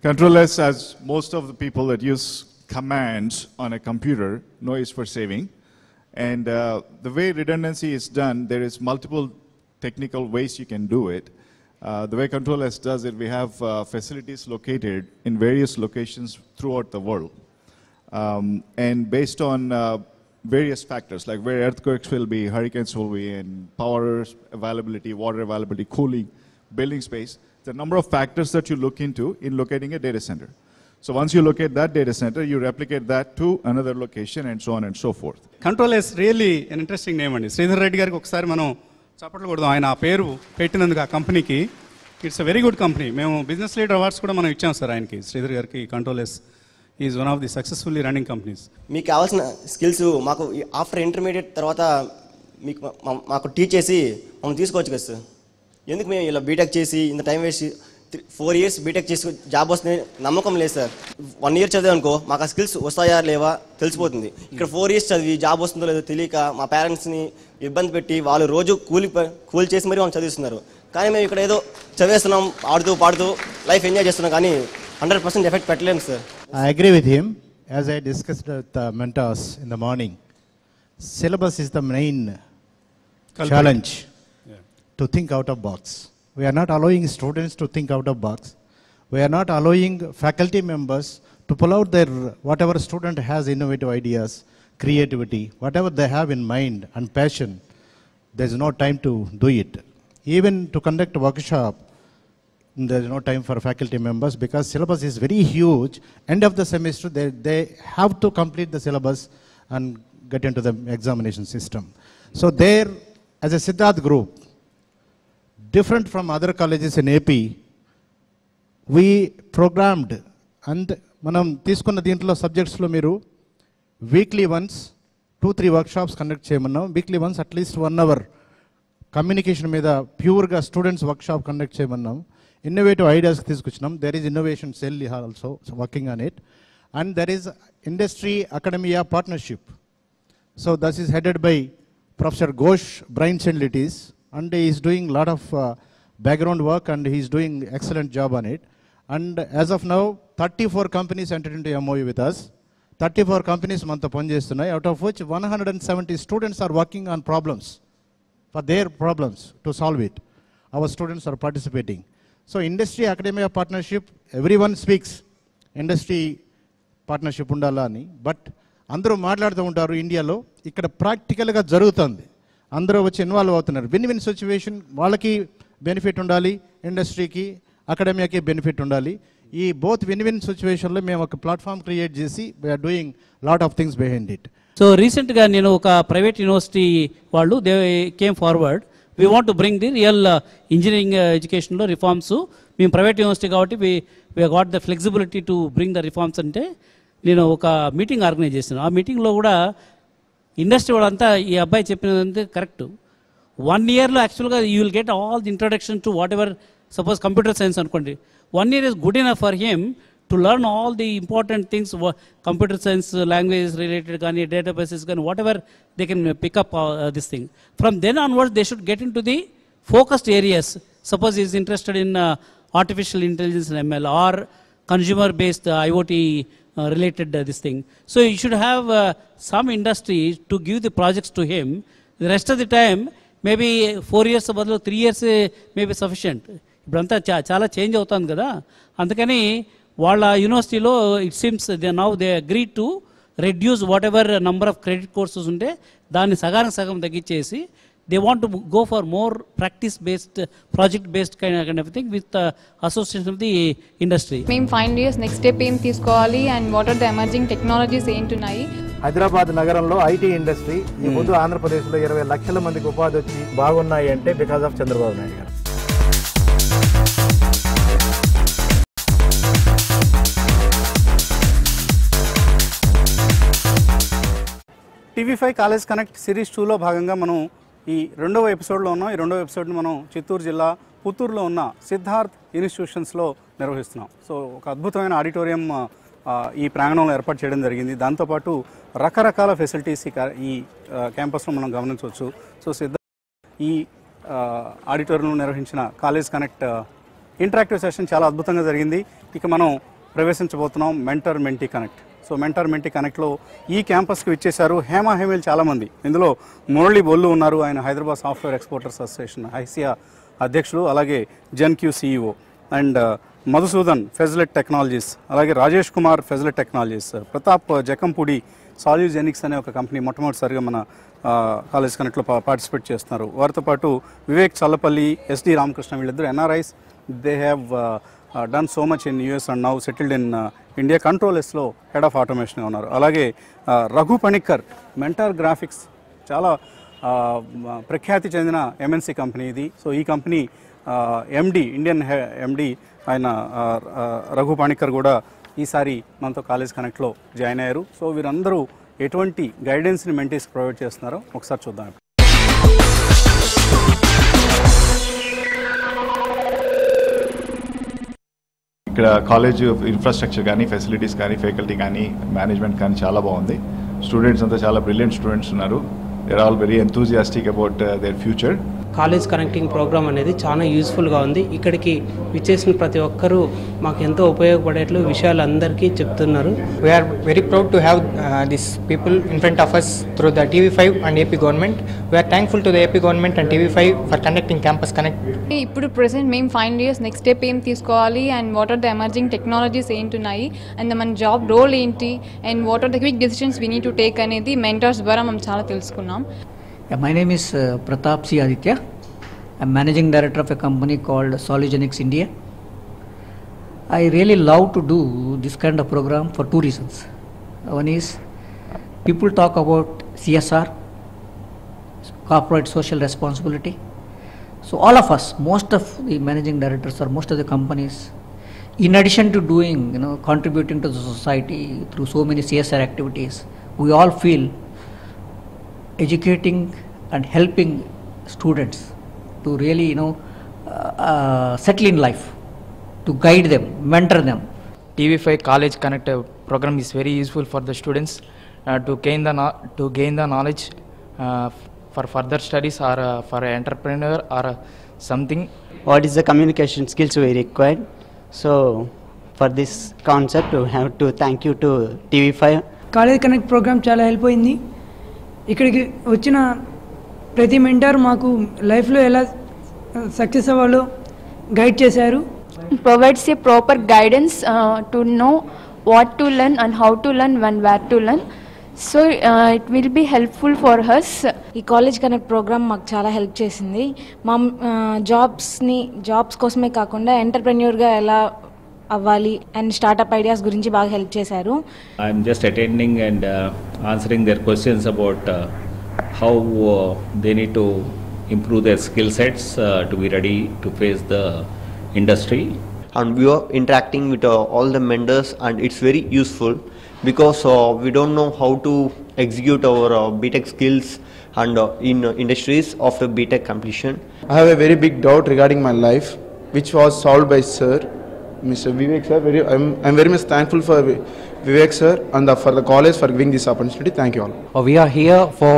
Control S, as most of the people that use commands on a computer, know is for saving. And uh, the way redundancy is done, there is multiple technical ways you can do it. Uh, the way Control S does it, we have uh, facilities located in various locations throughout the world. Um, and based on uh, various factors, like where earthquakes will be, hurricanes will be, and power availability, water availability, cooling, building space, the number of factors that you look into in locating a data center. So once you locate that data center, you replicate that to another location and so on and so forth. Control S really an interesting name అండి శ్రీధర్ రెడ్డి గారికి ఒకసారి మనం చప్పట్లు కొడదాం. ఆయన ఆ పేరు పెట్టినందుకు ఆ కంపెనీకి it's a very good company. మేము బిజినెస్ లీడర్ అవార్డ్స్ కూడా మనం ఇచ్చాం సార్ ఆయనకి. శ్రీధర్ గారికి control is one of the successfully running companies మీకు కావాల్సిన స్కిల్స్ మాకు ఆఫ్టర్ ఇంటర్మీడియట్ తర్వాత మీకు మాకు టీచ్ చేసి మనం తీసుకోవచ్చు కదా సార్. ఎందుకు మేము ఇలా బీటెక్ చేసి ఇంత time waste four years BTech చేసి జాబ్ వస్తుంది నమ్మకం లేదు సార్ వన్ ఇయర్ చదివే అనుకో మాకు ఆ స్కిల్స్ వస్తాయా లేవా తెలిసిపోతుంది ఇక్కడ ఫోర్ ఇయర్స్ చదివి జాబ్ వస్తుందో లేదో తెలియక మా పేరెంట్స్ని ఇబ్బంది పెట్టి వాళ్ళు రోజు కూలి కూలి చేసి మరీ వాళ్ళు చదివిస్తున్నారు కానీ మేము ఇక్కడ ఏదో చదివేస్తున్నాం ఆడుతూ పాడుతూ లైఫ్ ఎంజాయ్ చేస్తున్నాం కానీ హండ్రెడ్ పర్సెంట్ ఎఫెక్ట్ పెట్టలేము sir I agree with him. As I discussed with the mentors in the morning, syllabus is the main Culprit. challenge to think out of box. We are not allowing students to think out of box. We are not allowing faculty members to pull out their whatever student has innovative ideas, creativity, whatever they have in mind and passion. There is no time to do it. Even to conduct a workshop, there is no time for faculty members because syllabus is very huge. End of the semester, they, they have to complete the syllabus and get into the examination system. So there, as a Siddharth group, different from other colleges in AP, we programmed and మనం తీసుకున్న దీంట్లో సబ్జెక్ట్స్లో మీరు weekly once two three workshops conduct చేయమన్నాం weekly once at least one hour communication మీద ప్యూర్గా students workshop conduct చేయమన్నాం innovative ideas తీసుకొచ్చినాం there is innovation cell also working on it and there is industry academia partnership so this is headed by professor Ghosh brains and లిటీస్ And is doing lot of background work and he's doing excellent job on it. And as of now, 34 companies entered into MOU with us. 34 companies మనతో పనిచేస్తున్నాయి out of which 170 students are working on problems for their problems to solve it. Our students are participating. So industry academia partnership, everyone speaks industry partnership ఉండాలా అని but అందరూ మాట్లాడుతూ ఉంటారు ఇండియాలో ఇక్కడ ప్రాక్టికల్గా జరుగుతుంది అందరూ వచ్చి ఇన్వాల్వ్ అవుతున్నారు. విన్ విన్ సిచ్యువేషన్ వాళ్ళకి బెనిఫిట్ ఉండాలి ఇండస్ట్రీకి అకాడమియాకి బెనిఫిట్ ఉండాలి. ఈ బోత్ విన్ విన్ సిచ్యువేషన్లో మేము ఒక ప్లాట్ఫామ్ క్రియేట్ చేసి we're doing lot of things behind it so రీసెంట్గా నేను ఒక ప్రైవేట్ యూనివర్సిటీ వాళ్ళు they came forward we want to bring the real engineering ఎడ్యుకేషన్లో రిఫార్మ్స్ మేము ప్రైవేట్ యూనివర్సిటీ కాబట్టి we we got the flexibility to bring the reforms అంటే నేను ఒక మీటింగ్ ఆర్గనైజ్ చేశాను. ఆ మీటింగ్లో కూడా ఇండస్ట్రీ వాళ్ళంతా ఈ అబ్బాయి చెప్పినదంతా కరెక్ట్ వన్ ఇయర్లో యాక్చువల్గా you will get all the introduction to whatever suppose computer science అనుకోండి one year is good enough for him to learn all the important things computer science language related కానీ databases కానీ whatever they can pick up this thing from then onwards they should get into the focused areas suppose is interested in artificial intelligence ML or consumer based uh, IoT uh, related uh, this thing. So you should have uh, some industry to give the projects to him. The rest of the time, maybe four years బదులు three years maybe sufficient ఇప్పుడంతా చా చాలా change అవుతుంది కదా అందుకని వాళ్ళ యూనివర్సిటీలో it seems they now they agree to reduce whatever number of credit courses ఉంటే దాన్ని సగానికి సగం తగ్గించేసి they want to go for more practice-based, project-based kind of, kind of thing with uh, association of the industry. మేము five years next step ఏం తీసుకోవాలి? And what are the emerging technologies ఏంటున్నాయి Hyderabad నగరంలో IT industry ఈ ముందు ఆంధ్రప్రదేశ్లో ఇరవై లక్షల మందికి ఉపాధి వచ్చి బాగున్నాయి అంటే బికాస్ ఆఫ్ చంద్రబాబు నాయుడు గారు. TV five college connect series టూలో భాగంగా మనం ఈ రెండవ ఎపిసోడ్లో ఉన్నాం. ఈ రెండవ ఎపిసోడ్ని మనం చిత్తూరు జిల్లా పుత్తూరులో ఉన్న సిద్ధార్థ్ ఇన్స్టిట్యూషన్స్లో నిర్వహిస్తున్నాం. సో ఒక అద్భుతమైన ఆడిటోరియం ఈ ప్రాంగణంలో ఏర్పాటు చేయడం జరిగింది. దాంతోపాటు రకరకాల ఫెసిలిటీస్ ఈ ఈ క్యాంపస్లో మనం గమనించవచ్చు. సో సిద్ధార్థ్ ఈ ఆడిటోరియంలో నిర్వహించిన కాలేజ్ కనెక్ట్ ఇంటరాక్టివ్ సెషన్ చాలా అద్భుతంగా జరిగింది. ఇక మనం ప్రవేశించబోతున్నాం mentor mentee connect. So mentor mentee కనెక్ట్లో ఈ క్యాంపస్కి విచ్చేశారు హేమా హేమేల్ చాలామంది. ఇందులో మురళి బొల్లు ఉన్నారు ఆయన హైదరాబాద్ సాఫ్ట్వేర్ ఎక్స్పోర్టర్స్ అసోసియేషన్ ఐసియా అధ్యక్షులు అలాగే జెన్క్యూ సిఇఓ అండ్ uh, మధుసూదన్ ఫెజిలెట్ టెక్నాలజీస్ అలాగే రాజేష్ కుమార్ ఫెజిలెట్ technologies uh, Pratap uh, Jakkampudi సాల్యూజెనిక్స్ అనే ఒక కంపెనీ మొట్టమొదటిసారిగా మన కాలేజ్ కనెక్ట్లో పా- పార్టిసిపేట్ చేస్తున్నారు. వారితో పాటు వివేక్ చల్లపల్లి ఎస్డి రామకృష్ణ వీళ్ళిద్దరు NRIs they have done so much in US and now settled in India కంట్రోలెస్లో head of ఆటోమేషన్గా ఉన్నారు. అలాగే రఘు పణిక్కర్ మెంటార్ గ్రాఫిక్స్ చాలా ప్రఖ్యాతి చెందిన ఎంఎన్సి కంపెనీ ఇది. సో ఈ కంపెనీ ఎండి ఇండియన్ ఎండి ఆయన రఘు పాణిక్కర్ కూడా ఈసారి మనతో కాలేజ్ కనెక్ట్లో జాయిన్ అయ్యారు. సో వీరందరూ ఎటువంటి గైడెన్స్ని మెంటీస్ ప్రొవైడ్ చేస్తున్నారో ఒకసారి చూద్దాం. ఇక్కడ కాలేజ్ ఇన్ఫ్రాస్ట్రక్చర్ కానీ ఫెసిలిటీస్ కానీ ఫ్యాకల్టీ కానీ మేనేజ్మెంట్ కానీ చాలా బాగుంది. స్టూడెంట్స్ అంతా చాలా బ్రిలియంట్ స్టూడెంట్స్ ఉన్నారు. They're all very enthusiastic about their future college connecting programme అనేది చాలా యూస్ఫుల్గా ఉంది ఇక్కడికి విచ్చేసిన ప్రతి ఒక్కరూ మాకు ఎంతో ఉపయోగపడేట్లు విషయాలు అందరికీ చెప్తున్నారు We are very proud to have uh, these people in front of us through the TV5 and AP government. We are thankful to the AP government and TV5 for conducting Campus Connect. ఇప్పుడు present మేము five years next step ఏం తీసుకోవాలి and what are the emerging technologies ఏంటున్నాయి and మన job role ఏంటి and what are the quick decisions we need to take అనేది mentors ద్వారా మనం చాలా తెలుసుకున్నాం Yeah, my name is uh, Pratap C. Aditya. I'm managing director of a company called Solugenics India. I really love to do this kind of program for two reasons. One is people talk about CSR, corporate social responsibility. So all of us, most of the managing directors or most of the companies, in addition to doing, you know, contributing to the society through so many CSR activities, we all feel educating and helping students to really, you know, uh, uh, settle in life, to guide them, mentor them. TV5 College Connect program is very useful for the students uh, to gain the to gain the knowledge for further studies or uh, for entrepreneur or uh, something. What is the communication skills we require? So for this concept, we have to thank you to TV5. College Connect program chala help ఇక్కడికి వచ్చిన ప్రతి mentor మాకు లైఫ్లో ఎలా success అవ్వాలో guide చేశారు. Provides a proper guidance to know what to learn and how to learn one where to learn so it will be helpful for ours ఈ college connect programme మాకు చాలా హెల్ప్ చేసింది. మా uh, జాబ్స్ని జాబ్స్ కోసమే కాకుండా ఎంటర్ప్రెన్యూర్గా ఎలా అవ్వాలి అండ్ స్టార్టప్ ఐడియాస్ గురించి బాగా హెల్ప్ చేశారు I'm just attending and uh, answering their questions about uh, how uh, they need to improve their skill sets uh, to be ready to face the industry. and we are interacting with uh, all the vendors and it's very useful because uh, we don't know how to execute our uh, BTech skills and uh, in uh, industries after BTech completion. I have a very big doubt regarding my life, which was solved by Sir, Mr. Vivek Sir. Very, I'm, I'm very much thankful for Vi- Vivek Sir and the, for the college for giving this opportunity. Thank you all. Uh, we are here for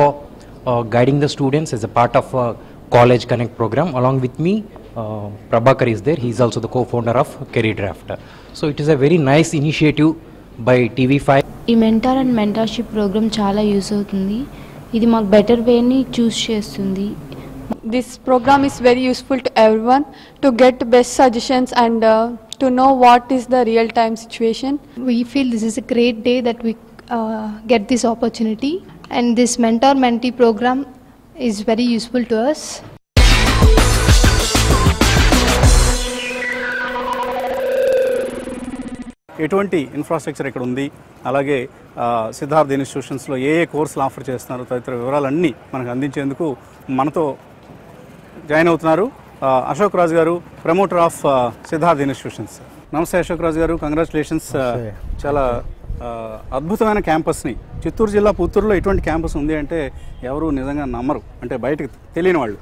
uh, guiding the students as a part of uh, College Connect program. Along with me, uh, Prabhakar is there. He is also the co-founder of Career Draft. So it is a very nice initiative by TV5. ఈ mentor and mentorship programme చాలా use అవుతుంది ఇది మాకు better వేని choose చేస్తుంది This program is very useful to everyone to get best suggestions and uh, to know what is the real time situation. We feel this is a great day that we uh, get this opportunity, and this mentor mentee program is very useful to us. ఎటువంటి infrastructure ఇక్కడ ఉంది అలాగే సిద్ధార్థ్ ఇన్స్టిట్యూషన్స్లో ఏ ఏ కోర్సులు offer చేస్తున్నారు తదితర వివరాలన్నీ మనకు అందించేందుకు మనతో జాయిన్ అవుతున్నారు అశోక్ రాజు గారు ప్రమోటర్ ఆఫ్ సిద్ధార్థ్ ఇన్స్టిట్యూషన్స్. నమస్తే అశోక్ రాజు గారు కంగ్రాచులేషన్స్ చాలా అద్భుతమైన క్యాంపస్ని. చిత్తూరు జిల్లా పుత్తూరులో ఇటువంటి క్యాంపస్ ఉంది అంటే ఎవరు నిజంగా నమ్మరు. అంటే బయటకు తెలియని వాళ్ళు.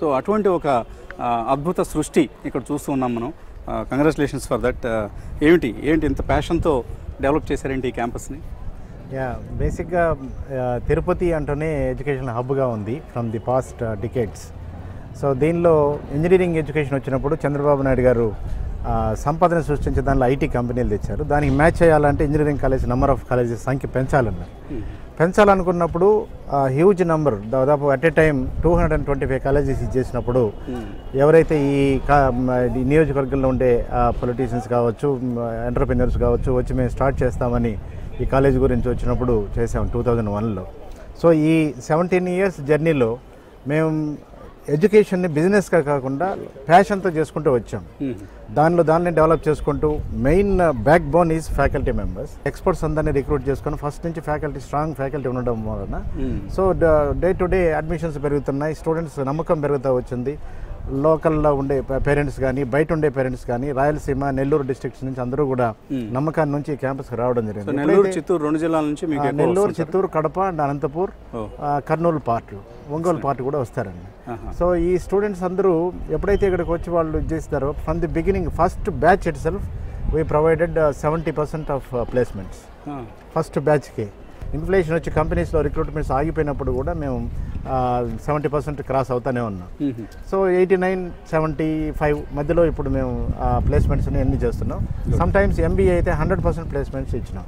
సో అటువంటి ఒక అద్భుత సృష్టి ఇక్కడ చూస్తూ ఉన్నాం మనం. కంగ్రాచులేషన్స్ ఫర్ దట్ ఏమిటి? ఏంటి ఇంత ప్యాషన్తో డెవలప్ చేశారేంటి ఈ క్యాంపస్ని? యా బేసిక్గా తిరుపతి అంటూనే ఎడ్యుకేషన్ హబ్గా ఉంది from the past decades so దీనిలో ఇంజనీరింగ్ ఎడ్యుకేషన్ వచ్చినప్పుడు చంద్రబాబు నాయుడు గారు సంపదను సృష్టించే దానిలో ఐటీ కంపెనీలు తెచ్చారు. దానికి మ్యాచ్ చేయాలంటే engineering college number of colleges సంఖ్య పెంచాలన్నారు. పెంచాలనుకున్నప్పుడు హ్యూజ్ నెంబర్ దాదాపు at a time two hundred and twenty five colleges ఇచ్చేసినప్పుడు ఎవరైతే ఈ నియోజకవర్గంలో ఉండే పొలిటీషియన్స్ కావచ్చు ఎంటర్ప్రీనర్స్ కావచ్చు వచ్చి మేము స్టార్ట్ చేస్తామని ఈ కాలేజ్ గురించి వచ్చినప్పుడు చేసాం టూ థౌజండ్ వన్లో సో ఈ సెవెంటీన్ ఇయర్స్ జర్నీలో మేము ఎడ్యుకేషన్ని బిజినెస్గా కాకుండా ప్యాషన్తో చేసుకుంటూ వచ్చాం. దానిలో దాన్ని డెవలప్ చేసుకుంటూ main backbone is faculty members. Experts అందరినీ రిక్రూట్ చేసుకొని ఫస్ట్ నుంచి ఫ్యాకల్టీ స్ట్రాంగ్ ఫ్యాకల్టీ ఉండడం వలన so day to day admissions పెరుగుతున్నాయి. స్టూడెంట్స్ నమ్మకం పెరుగుతూ వచ్చింది. లోకల్లో ఉండే పేరెంట్స్ కానీ బయట ఉండే పేరెంట్స్ కానీ రాయలసీమ నెల్లూరు డిస్ట్రిక్ట్స్ నుంచి అందరూ కూడా నమ్మకాన్ని నుంచి క్యాంపస్కి రావడం జరిగింది. నెల్లూరు చిత్తూరు రెండు జిల్లాల నుంచి Nellore. Chittoor Kadapa and Anantapur Kurnool part Ongole part కూడా వస్తారండి. సో ఈ స్టూడెంట్స్ అందరూ ఎప్పుడైతే ఇక్కడికి వచ్చి వాళ్ళు చేస్తారో from the beginning first batch itself we provided seventy percent of placements. First బ్యాచ్కి inflation వచ్చి కంపెనీస్లో రిక్రూట్మెంట్స్ ఆగిపోయినప్పుడు కూడా మేము సెవెంటీ పర్సెంట్ క్రాస్ అవుతానే ఉన్నాం. So eighty nine seventy five మధ్యలో ఇప్పుడు మేము ప్లేస్మెంట్స్ అన్ని చేస్తున్నాం. సమ్ టైమ్స్ ఎంబీఏ అయితే హండ్రెడ్ పర్సెంట్ ప్లేస్మెంట్స్ ఇచ్చినాం.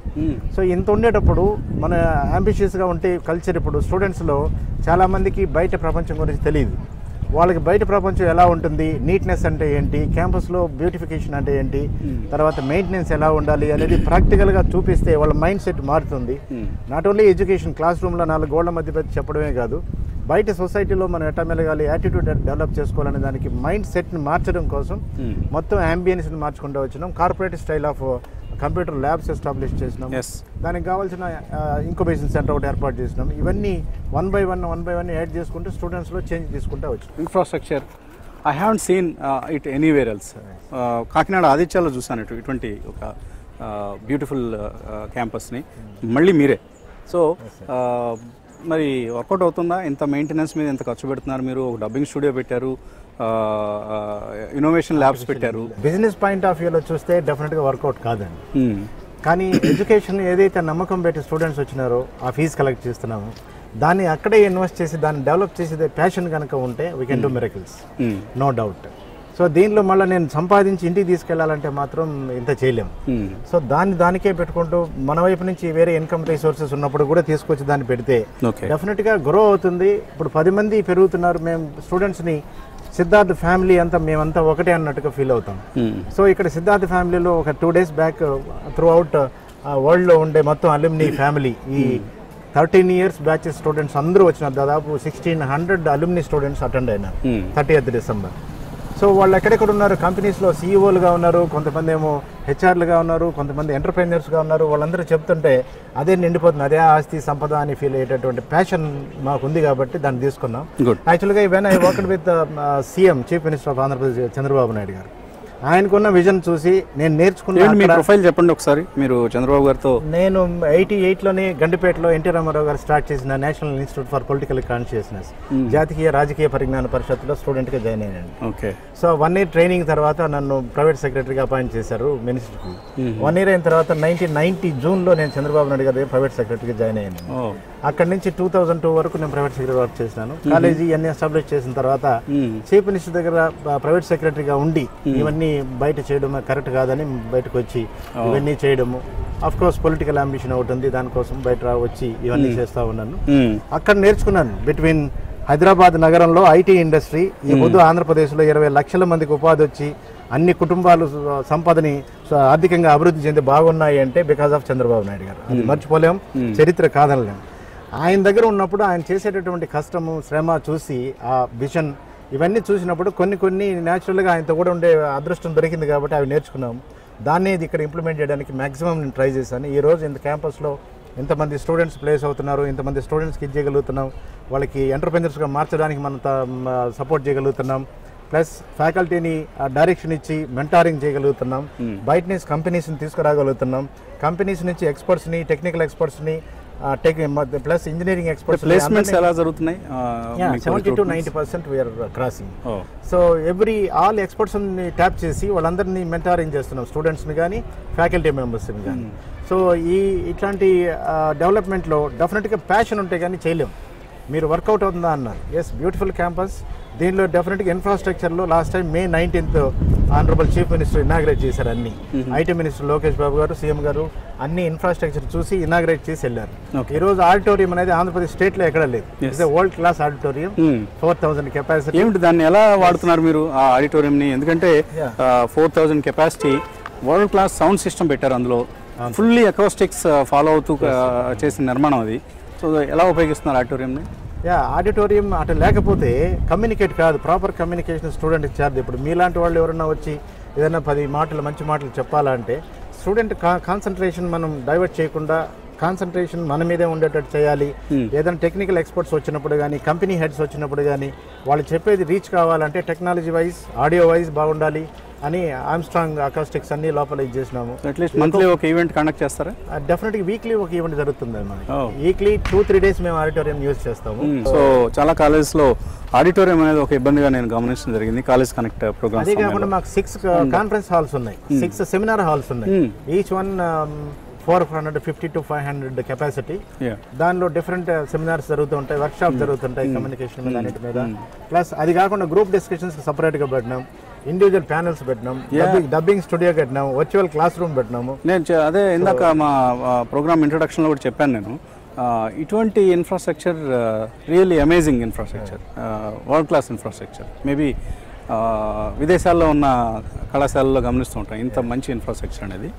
సో ఇంత ఉండేటప్పుడు మన అంబిషియస్గా ఉంటే కల్చర్ ఇప్పుడు స్టూడెంట్స్లో చాలామందికి బయట ప్రపంచం గురించి తెలియదు. వాళ్ళకి బయట ప్రపంచం ఎలా ఉంటుంది? నీట్నెస్ అంటే ఏంటి? క్యాంపస్లో బ్యూటిఫికేషన్ అంటే ఏంటి? తర్వాత మెయింటెనెన్స్ ఎలా ఉండాలి అనేది ప్రాక్టికల్గా చూపిస్తే వాళ్ళ మైండ్ సెట్ మారుతుంది. నాట్ ఓన్లీ ఎడ్యుకేషన్ క్లాస్ రూమ్లో నాలుగు గోళ్ళ మధ్య పెట్టి చెప్పడమే కాదు బయట సొసైటీలో మనం ఎట్లా మెలగాలి యాటిట్యూడ్ డెవలప్ చేసుకోవాలనే దానికి మైండ్ సెట్ని మార్చడం కోసం మొత్తం అంబియన్స్ని మార్చుకుంటూ వచ్చినాం. Corporate style of computer labs establish చేసినాం దానికి కావాల్సిన ఇంక్యుబేషన్ సెంటర్ ఒకటి ఏర్పాటు చేసినాం ఇవన్నీ one by one one by one add చేసుకుంటూ స్టూడెంట్స్లో చేంజ్ తీసుకుంటూ వచ్చినాం infrastructure I haven't seen it anywhere else Kakinada ఆదిత్యాలో చూసాను ఇటు ఇటువంటి ఒక బ్యూటిఫుల్ క్యాంపస్ని మళ్ళీ మీరే. సో మరి వర్కౌట్ అవుతుందా? ఇంత మెయింటెనెన్స్ మీద ఎంత ఖర్చు పెడుతున్నారు మీరు? ఒక డబ్బింగ్ స్టూడియో పెట్టారు. ఇన్నోవేషన్ ల్యాబ్స్ పెట్టారు. బిజినెస్ పాయింట్ ఆఫ్ వ్యూలో చూస్తే డెఫినెట్గా వర్కౌట్ కాదండి. కానీ ఎడ్యుకేషన్ ఏదైతే నమ్మకం పెట్టి స్టూడెంట్స్ వచ్చినారో ఆ ఫీజు కలెక్ట్ చేస్తున్నాము. దాన్ని అక్కడే ఇన్వెస్ట్ చేసి దాన్ని డెవలప్ చేసేదే ప్యాషన్ కనుక ఉంటే we can do miracles no doubt so దీనిలో మళ్ళీ నేను సంపాదించి ఇంటికి తీసుకెళ్ళాలంటే మాత్రం ఇంత చేయలేం. సో దాన్ని దానికే పెట్టుకుంటూ మన వైపు నుంచి వేరే ఇన్కమ్ రిసోర్సెస్ ఉన్నప్పుడు కూడా తీసుకొచ్చి దాన్ని పెడితే. డెఫినెట్గా గ్రో అవుతుంది. ఇప్పుడు పది మంది పెరుగుతున్నారు. మేము స్టూడెంట్స్ని సిద్ధార్థ్ ఫ్యామిలీ అంతా మేమంతా ఒకటే అన్నట్టుగా ఫీల్ అవుతాం. సో ఇక్కడ సిద్ధార్థ్ ఫ్యామిలీలో ఒక two days back throughout వరల్డ్లో ఉండే మొత్తం అలుమ్ని ఫ్యామిలీ ఈ థర్టీన్ ఇయర్స్ బ్యాచెస్ స్టూడెంట్స్ అందరూ వచ్చినారు. దాదాపు sixteen hundred alumni students attend అయినారు. థర్టీ ఎయిత్ డిసెంబర్ సో వాళ్ళు ఎక్కడెక్కడ ఉన్నారు? కంపెనీస్లో సీఈఓలుగా ఉన్నారు కొంతమంది ఏమో హెచ్ఆర్లుగా ఉన్నారు కొంతమంది ఎంటర్ప్రైనర్స్గా ఉన్నారు. వాళ్ళందరూ చెప్తుంటే అదే నిండిపోతుంది. అదే ఆస్తి సంపద అని ఫీల్ అయ్యేటటువంటి ప్యాషన్ మాకు ఉంది కాబట్టి దాన్ని తీసుకున్నాం. యాక్చువల్గా when I worked with CM chief minister of Andhra Pradesh Chandrababu Naidu garu ఆయనకున్న విజన్ చూసి నేను నేర్చుకున్న ఏంటి మీ ప్రొఫైల్ చెప్పండి ఒకసారి. మీరు చంద్రబాబు గారితో నేను ఎయిటీ ఎయిట్లోనే గండిపేటలో ఎన్టీ రామారావు గారు స్టార్ట్ చేసిన national institute for political consciousness. జాతీయ రాజకీయ పరిజ్ఞాన పరిషత్తులో స్టూడెంట్గా జాయిన్ అయ్యాను. Okay. So one year training తర్వాత నన్ను ప్రైవేట్ సెక్రటరీగా అపాయింట్ చేశారు మినిస్టర్కి. వన్ ఇయర్ అయిన తర్వాత నైన్టీన్ నైన్టీ జూన్లో నేను చంద్రబాబు నాయుడు గారి ప్రైవేట్ సెక్రటరీగా జాయిన్ అయ్యాను. అక్కడి నుంచి టూ థౌజండ్ టూ వరకు నేను ప్రైవేట్ సెక్రటరీ వర్క్ చేసినాను కాలేజీ ఇవన్నీ ఎస్టాబ్లిష్ చేసిన తర్వాత చీఫ్ మినిస్టర్ దగ్గర ప్రైవేట్ సెక్రటరీగా ఉండి ఇవన్నీ బయట చేయడం కరెక్ట్ కాదని బయటకు వచ్చి. ఇవన్నీ చేయడము అఫ్ కోర్స్ పొలిటికల్ అంబిషన్ ఒకటి ఉంది దానికోసం బయట వచ్చి ఇవన్నీ. చేస్తూ ఉన్నాను. అక్కడ నేర్చుకున్నాను బిట్వీన్ హైదరాబాద్ నగరంలో ఐటీ ఇండస్ట్రీ ఈ పొద్దు ఆంధ్రప్రదేశ్లో ఇరవై లక్షల మందికి ఉపాధి వచ్చి అన్ని కుటుంబాలు సంపదని ఆర్థికంగా అభివృద్ధి చెంది బాగున్నాయి అంటే బికాస్ ఆఫ్ చంద్రబాబు నాయుడు గారు అది. మర్చిపోలేం. చరిత్ర కాదనలేం ఆయన దగ్గర ఉన్నప్పుడు ఆయన చేసేటటువంటి కష్టము శ్రమ చూసి ఆ విజన్ ఇవన్నీ చూసినప్పుడు కొన్ని కొన్ని న్యాచురల్గా ఆయనతో కూడా ఉండే అదృష్టం దొరికింది కాబట్టి అవి నేర్చుకున్నాం. దాన్ని ఇది ఇక్కడ ఇంప్లిమెంట్ చేయడానికి మ్యాక్సిమం నేను ట్రై చేశాను. ఈ రోజు ఇంత క్యాంపస్లో ఇంతమంది స్టూడెంట్స్ ప్లేస్ అవుతున్నారు ఇంతమంది స్టూడెంట్స్కి ఇది చేయగలుగుతున్నాం. వాళ్ళకి ఎంటర్ప్రెనర్స్గా మార్చడానికి మనం సపోర్ట్ చేయగలుగుతున్నాం. ప్లస్ ఫ్యాకల్టీని డైరెక్షన్ ఇచ్చి మెంటారింగ్ చేయగలుగుతున్నాం. బయట నుంచి కంపెనీస్ని తీసుకురాగలుగుతున్నాం. కంపెనీస్ నుంచి ఎక్స్పర్ట్స్ని technical ఎక్స్పర్ట్స్ని tech plus engineering experts placements ఎలా జరుగుతున్నాయి? Seventy to? Ninety percent we're crossing. So every all ఎక్స్పర్ట్స్ని tap చేసి వాళ్ళందరినీ మెంటారింగ్ చేస్తున్నాం? స్టూడెంట్స్ని కానీ ఫ్యాకల్టీ మెంబర్స్ని కానీ సో ఈ ఇట్లాంటి డెవలప్మెంట్లో డెఫినెట్గా ప్యాషన్ ఉంటే కానీ చేయలేం. మీరు వర్కౌట్ అవుతుందా అన్నారు. ఎస్ బ్యూటిఫుల్ క్యాంపస్ దీనిలో డెఫినెట్గా ఇన్ఫ్రాస్ట్రక్చర్లో last time May nineteenth honourable chief minister inaugurate చేశారు అన్ని. ఐటీ మినిస్టర్ లోకేష్ బాబు గారు సీఎం గారు అన్ని ఇన్ఫ్రాస్ట్రక్చర్ చూసి ఇనాగ్రేట్ చేసి వెళ్ళారు ఈ రోజు ఆడిటోరియం అనేది ఆంధ్రప్రదేశ్ స్టేట్లో ఎక్కడ లేదు. It's world class auditorium. Four thousand capacity. ఏమిటి దాన్ని ఎలా వాడుతున్నారు మీరు ఆ ఆడిటోరియంని? ఎందుకంటే four thousand capacity world class sound system పెట్టారు అందులో. ఫుల్లీ అకౌస్టిక్స్ ఫాలో అవుతూ చేసిన నిర్మాణం అది. సో ఎలా ఉపయోగిస్తున్నారు ఆడిటోరియంని? యా ఆడిటోరియం అటు లేకపోతే కమ్యూనికేట్ కాదు ప్రాపర్ కమ్యూనికేషన్ స్టూడెంట్ ఇచ్చారు. ఇప్పుడు మీలాంటి వాళ్ళు ఎవరన్నా వచ్చి ఏదైనా పది మాటలు మంచి మాటలు చెప్పాలంటే స్టూడెంట్ కాన్సన్ట్రేషన్ మనం డైవర్ట్ చేయకుండా కాన్సన్ట్రేషన్ మన మీదే ఉండేటట్టు చేయాలి. ఏదైనా టెక్నికల్ ఎక్స్పర్ట్స్ వచ్చినప్పుడు కానీ కంపెనీ హెడ్స్ వచ్చినప్పుడు కానీ వాళ్ళు చెప్పేది రీచ్ కావాలంటే టెక్నాలజీ వైజ్ ఆడియో వైజ్ బాగుండాలి. అని ఆమ్స్ట్రాంగ్ అకాస్టిక్స్ అన్ని లోపల ఇది చేసినాము. అట్లీస్ట్ మంత్లీ ఒక ఈవెంట్ కండక్ట్ చేస్తారా? డెఫినెట్గా వీక్లీ ఒక ఈవెంట్ జరుగుతుంది మనకి వీక్లీ టూ త్రీ డేస్ మేము ఆడిటోరియం యూజ్ చేస్తాము. సో చాలా కాలేజెస్లో ఆడిటోరియం అనేది ఒక ఇబ్బందిగా నేను గమనించడం జరిగింది కాలేజ్ కనెక్ట్ ప్రోగ్రామ్ అదే కాకుండా మాకు సిక్స్ కాన్ఫరెన్స్ హాల్స్ ఉన్నాయి. సిక్స్ సెమినార్ హాల్స్ ఉన్నాయి. Each one four hundred fifty to five hundred capacity. దానిలో డిఫరెంట్ సెమినార్స్ జరుగుతుంటాయి వర్క్ షాప్ జరుగుతుంటాయి కమ్యూనికేషన్ మీద అన్నిటి మీద. ప్లస్ అది కాకుండా గ్రూప్ డిస్కషన్స్ సపరేట్గా పెట్టినాం. ఇండివిజువల్ ప్యానల్స్ పెట్టినాం డబ్బింగ్ స్టూడియో పెట్టినాం వర్చువల్ క్లాస్ రూమ్ పెట్టినాము. నేను అదే ఇందాక మా ప్రోగ్రామ్ ఇంట్రొడక్షన్లో కూడా చెప్పాను నేను. ఇటువంటి infrastructure really amazing infrastructure world class infrastructure maybe విదేశాల్లో ఉన్న కళాశాలలో గమనిస్తూ ఉంటాం. ఇంత మంచి ఇన్ఫ్రాస్ట్రక్చర్ అనేది.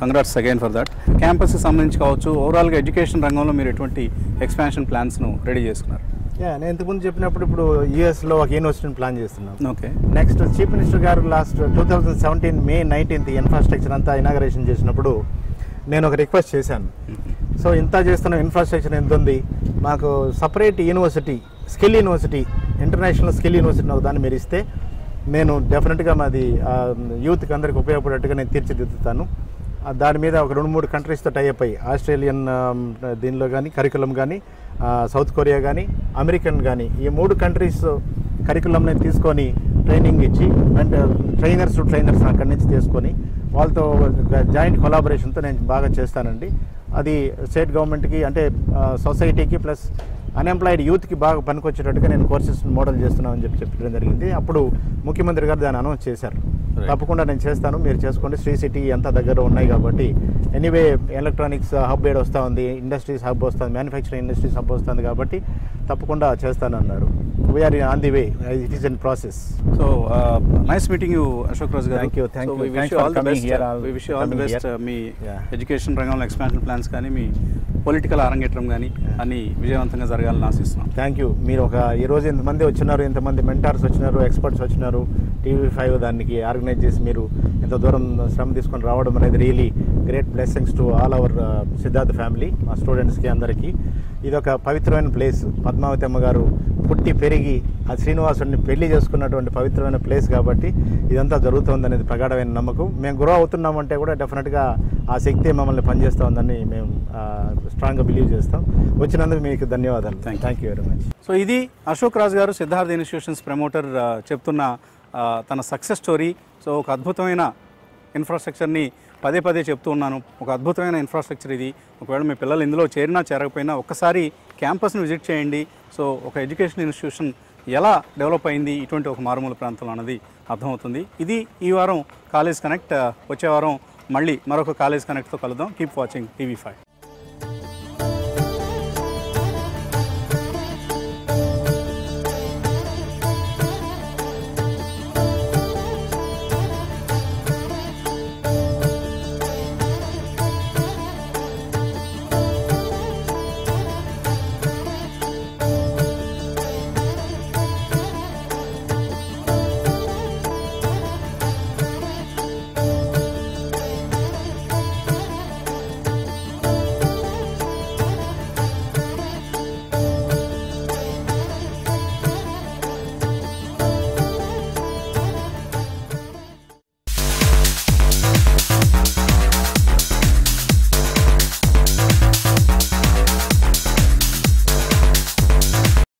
కంగ్రాట్స్ అగైన్ ఫర్ దట్ క్యాంపస్కి సంబంధించి కావచ్చు ఓవరాల్గా ఎడ్యుకేషన్ రంగంలో మీరు ఎటువంటి ఎక్స్పాన్షన్ ప్లాన్స్ను రెడీ చేసుకున్నారు? నేను ఇంతకుముందు చెప్పినప్పుడు ఇప్పుడు యూఎస్లో ఒక యూనివర్సిటీని ప్లాన్ చేస్తున్నాం. Okay next chief minister garu last two thousand seventeen May nineteenth infrastructure అంతా ఇనాగరేషన్ చేసినప్పుడు నేను ఒక రిక్వెస్ట్ చేశాను. సో ఇంత చేస్తున్న ఇన్ఫ్రాస్ట్రక్చర్ ఎంత ఉంది? మాకు separate university skill university international skill university ఒక దాన్ని మీరు ఇస్తే నేను డెఫినెట్గా మాది యూత్కి అందరికి ఉపయోగపడేట్టుగా నేను తీర్చిదిద్దుతాను. దాని మీద ఒక రెండు మూడు కంట్రీస్తో టైఅప్ అయ్యి ఆస్ట్రేలియన్ దీనిలో కానీ కరికులం కానీ సౌత్ కొరియా కానీ అమెరికన్ కానీ ఈ మూడు కంట్రీస్ కరికులంని తీసుకొని ట్రైనింగ్ ఇచ్చి అండ్ ట్రైనర్స్ ట్రైనర్స్ అక్కడి నుంచి తీసుకొని వాళ్ళతో జాయింట్ కొలాబరేషన్తో నేను బాగా చేస్తానండి. అది స్టేట్ గవర్నమెంట్కి అంటే సొసైటీకి ప్లస్ అన్ఎంప్లాయిడ్ యూత్కి బాగా పనికొచ్చేటట్టుగా నేను కోర్సెస్ మోడల్ చేస్తున్నామని చెప్పి చెప్పడం జరిగింది. అప్పుడు ముఖ్యమంత్రి గారు దాన్ని అనౌన్స్ చేశారు. తప్పకుండా నేను చేస్తాను మీరు చేసుకోండి. శ్రీ సిటీ అంతా దగ్గర ఉన్నాయి కాబట్టి. ఎనీవే ఎలక్ట్రానిక్స్ హబ్ ఏడు వస్తూ ఉంది ఇండస్ట్రీస్ హబ్ వస్తుంది మ్యానుఫ్యాక్చరింగ్ ఇండస్ట్రీస్ హబ్ వస్తుంది కాబట్టి తప్పకుండా చేస్తానన్నారు. We're on the way it is in process so nice meeting you Ashok Raj garu. Here, all- We wish you all the coming best. here. Uh, మీ. Education రంగంలో expansion plans కానీ మీ political అరంగేట్రం కానీ అన్ని విజయవంతంగా జరగాలని ఆశిస్తున్నాం. థ్యాంక్ యూ మీరు ఒక ఈరోజు ఎంతమంది వచ్చినారు ఇంతమంది మెంటార్స్ వచ్చినారు ఎక్స్పర్ట్స్ వచ్చినారు టీవీ ఫైవ్ దానికి ఆర్గనైజ్ చేసి మీరు ఎంత దూరం శ్రమ తీసుకొని రావడం అనేది really great blessings to all our Siddharth family మా స్టూడెంట్స్కి అందరికీ. ఇది ఒక పవిత్రమైన ప్లేస్ పద్మావతి అమ్మగారు పుట్టి పెరిగి ఆ శ్రీనివాసుడిని పెళ్ళి చేసుకున్నటువంటి పవిత్రమైన ప్లేస్ కాబట్టి ఇదంతా జరుగుతుంది అనేది ప్రగాఢమైన నమ్మకం. మేము గ్రో అవుతున్నామంటే కూడా డెఫినెట్గా ఆ శక్తి మమ్మల్ని పనిచేస్తూ ఉందని మేము స్ట్రాంగ్గా బిలీవ్ చేస్తాం. వచ్చినందుకు మీకు ధన్యవాదాలు. Thank you very much so ఇది అశోక్ రాజ్ గారు సిద్ధార్థ ఇన్స్టిట్యూషన్స్ ప్రమోటర్ చెప్తున్న తన సక్సెస్ స్టోరీ. సో ఒక అద్భుతమైన ఇన్ఫ్రాస్ట్రక్చర్ని పదే పదే చెప్తూ ఉన్నాను. ఒక అద్భుతమైన ఇన్ఫ్రాస్ట్రక్చర్ ఇది. ఒకవేళ మీ పిల్లలు ఇందులో చేరినా చేరకపోయినా ఒక్కసారి క్యాంపస్ని విజిట్ చేయండి. సో ఒక ఎడ్యుకేషన్ ఇన్స్టిట్యూషన్ ఎలా డెవలప్ అయింది ఇటువంటి ఒక మారుమూల ప్రాంతంలో అన్నది అర్థమవుతుంది. ఇది ఈ వారం కాలేజ్ కనెక్ట్ వచ్చే వారం మళ్ళీ మరొక కాలేజ్ కనెక్ట్తో కలుద్దాం. Keep watching TV five.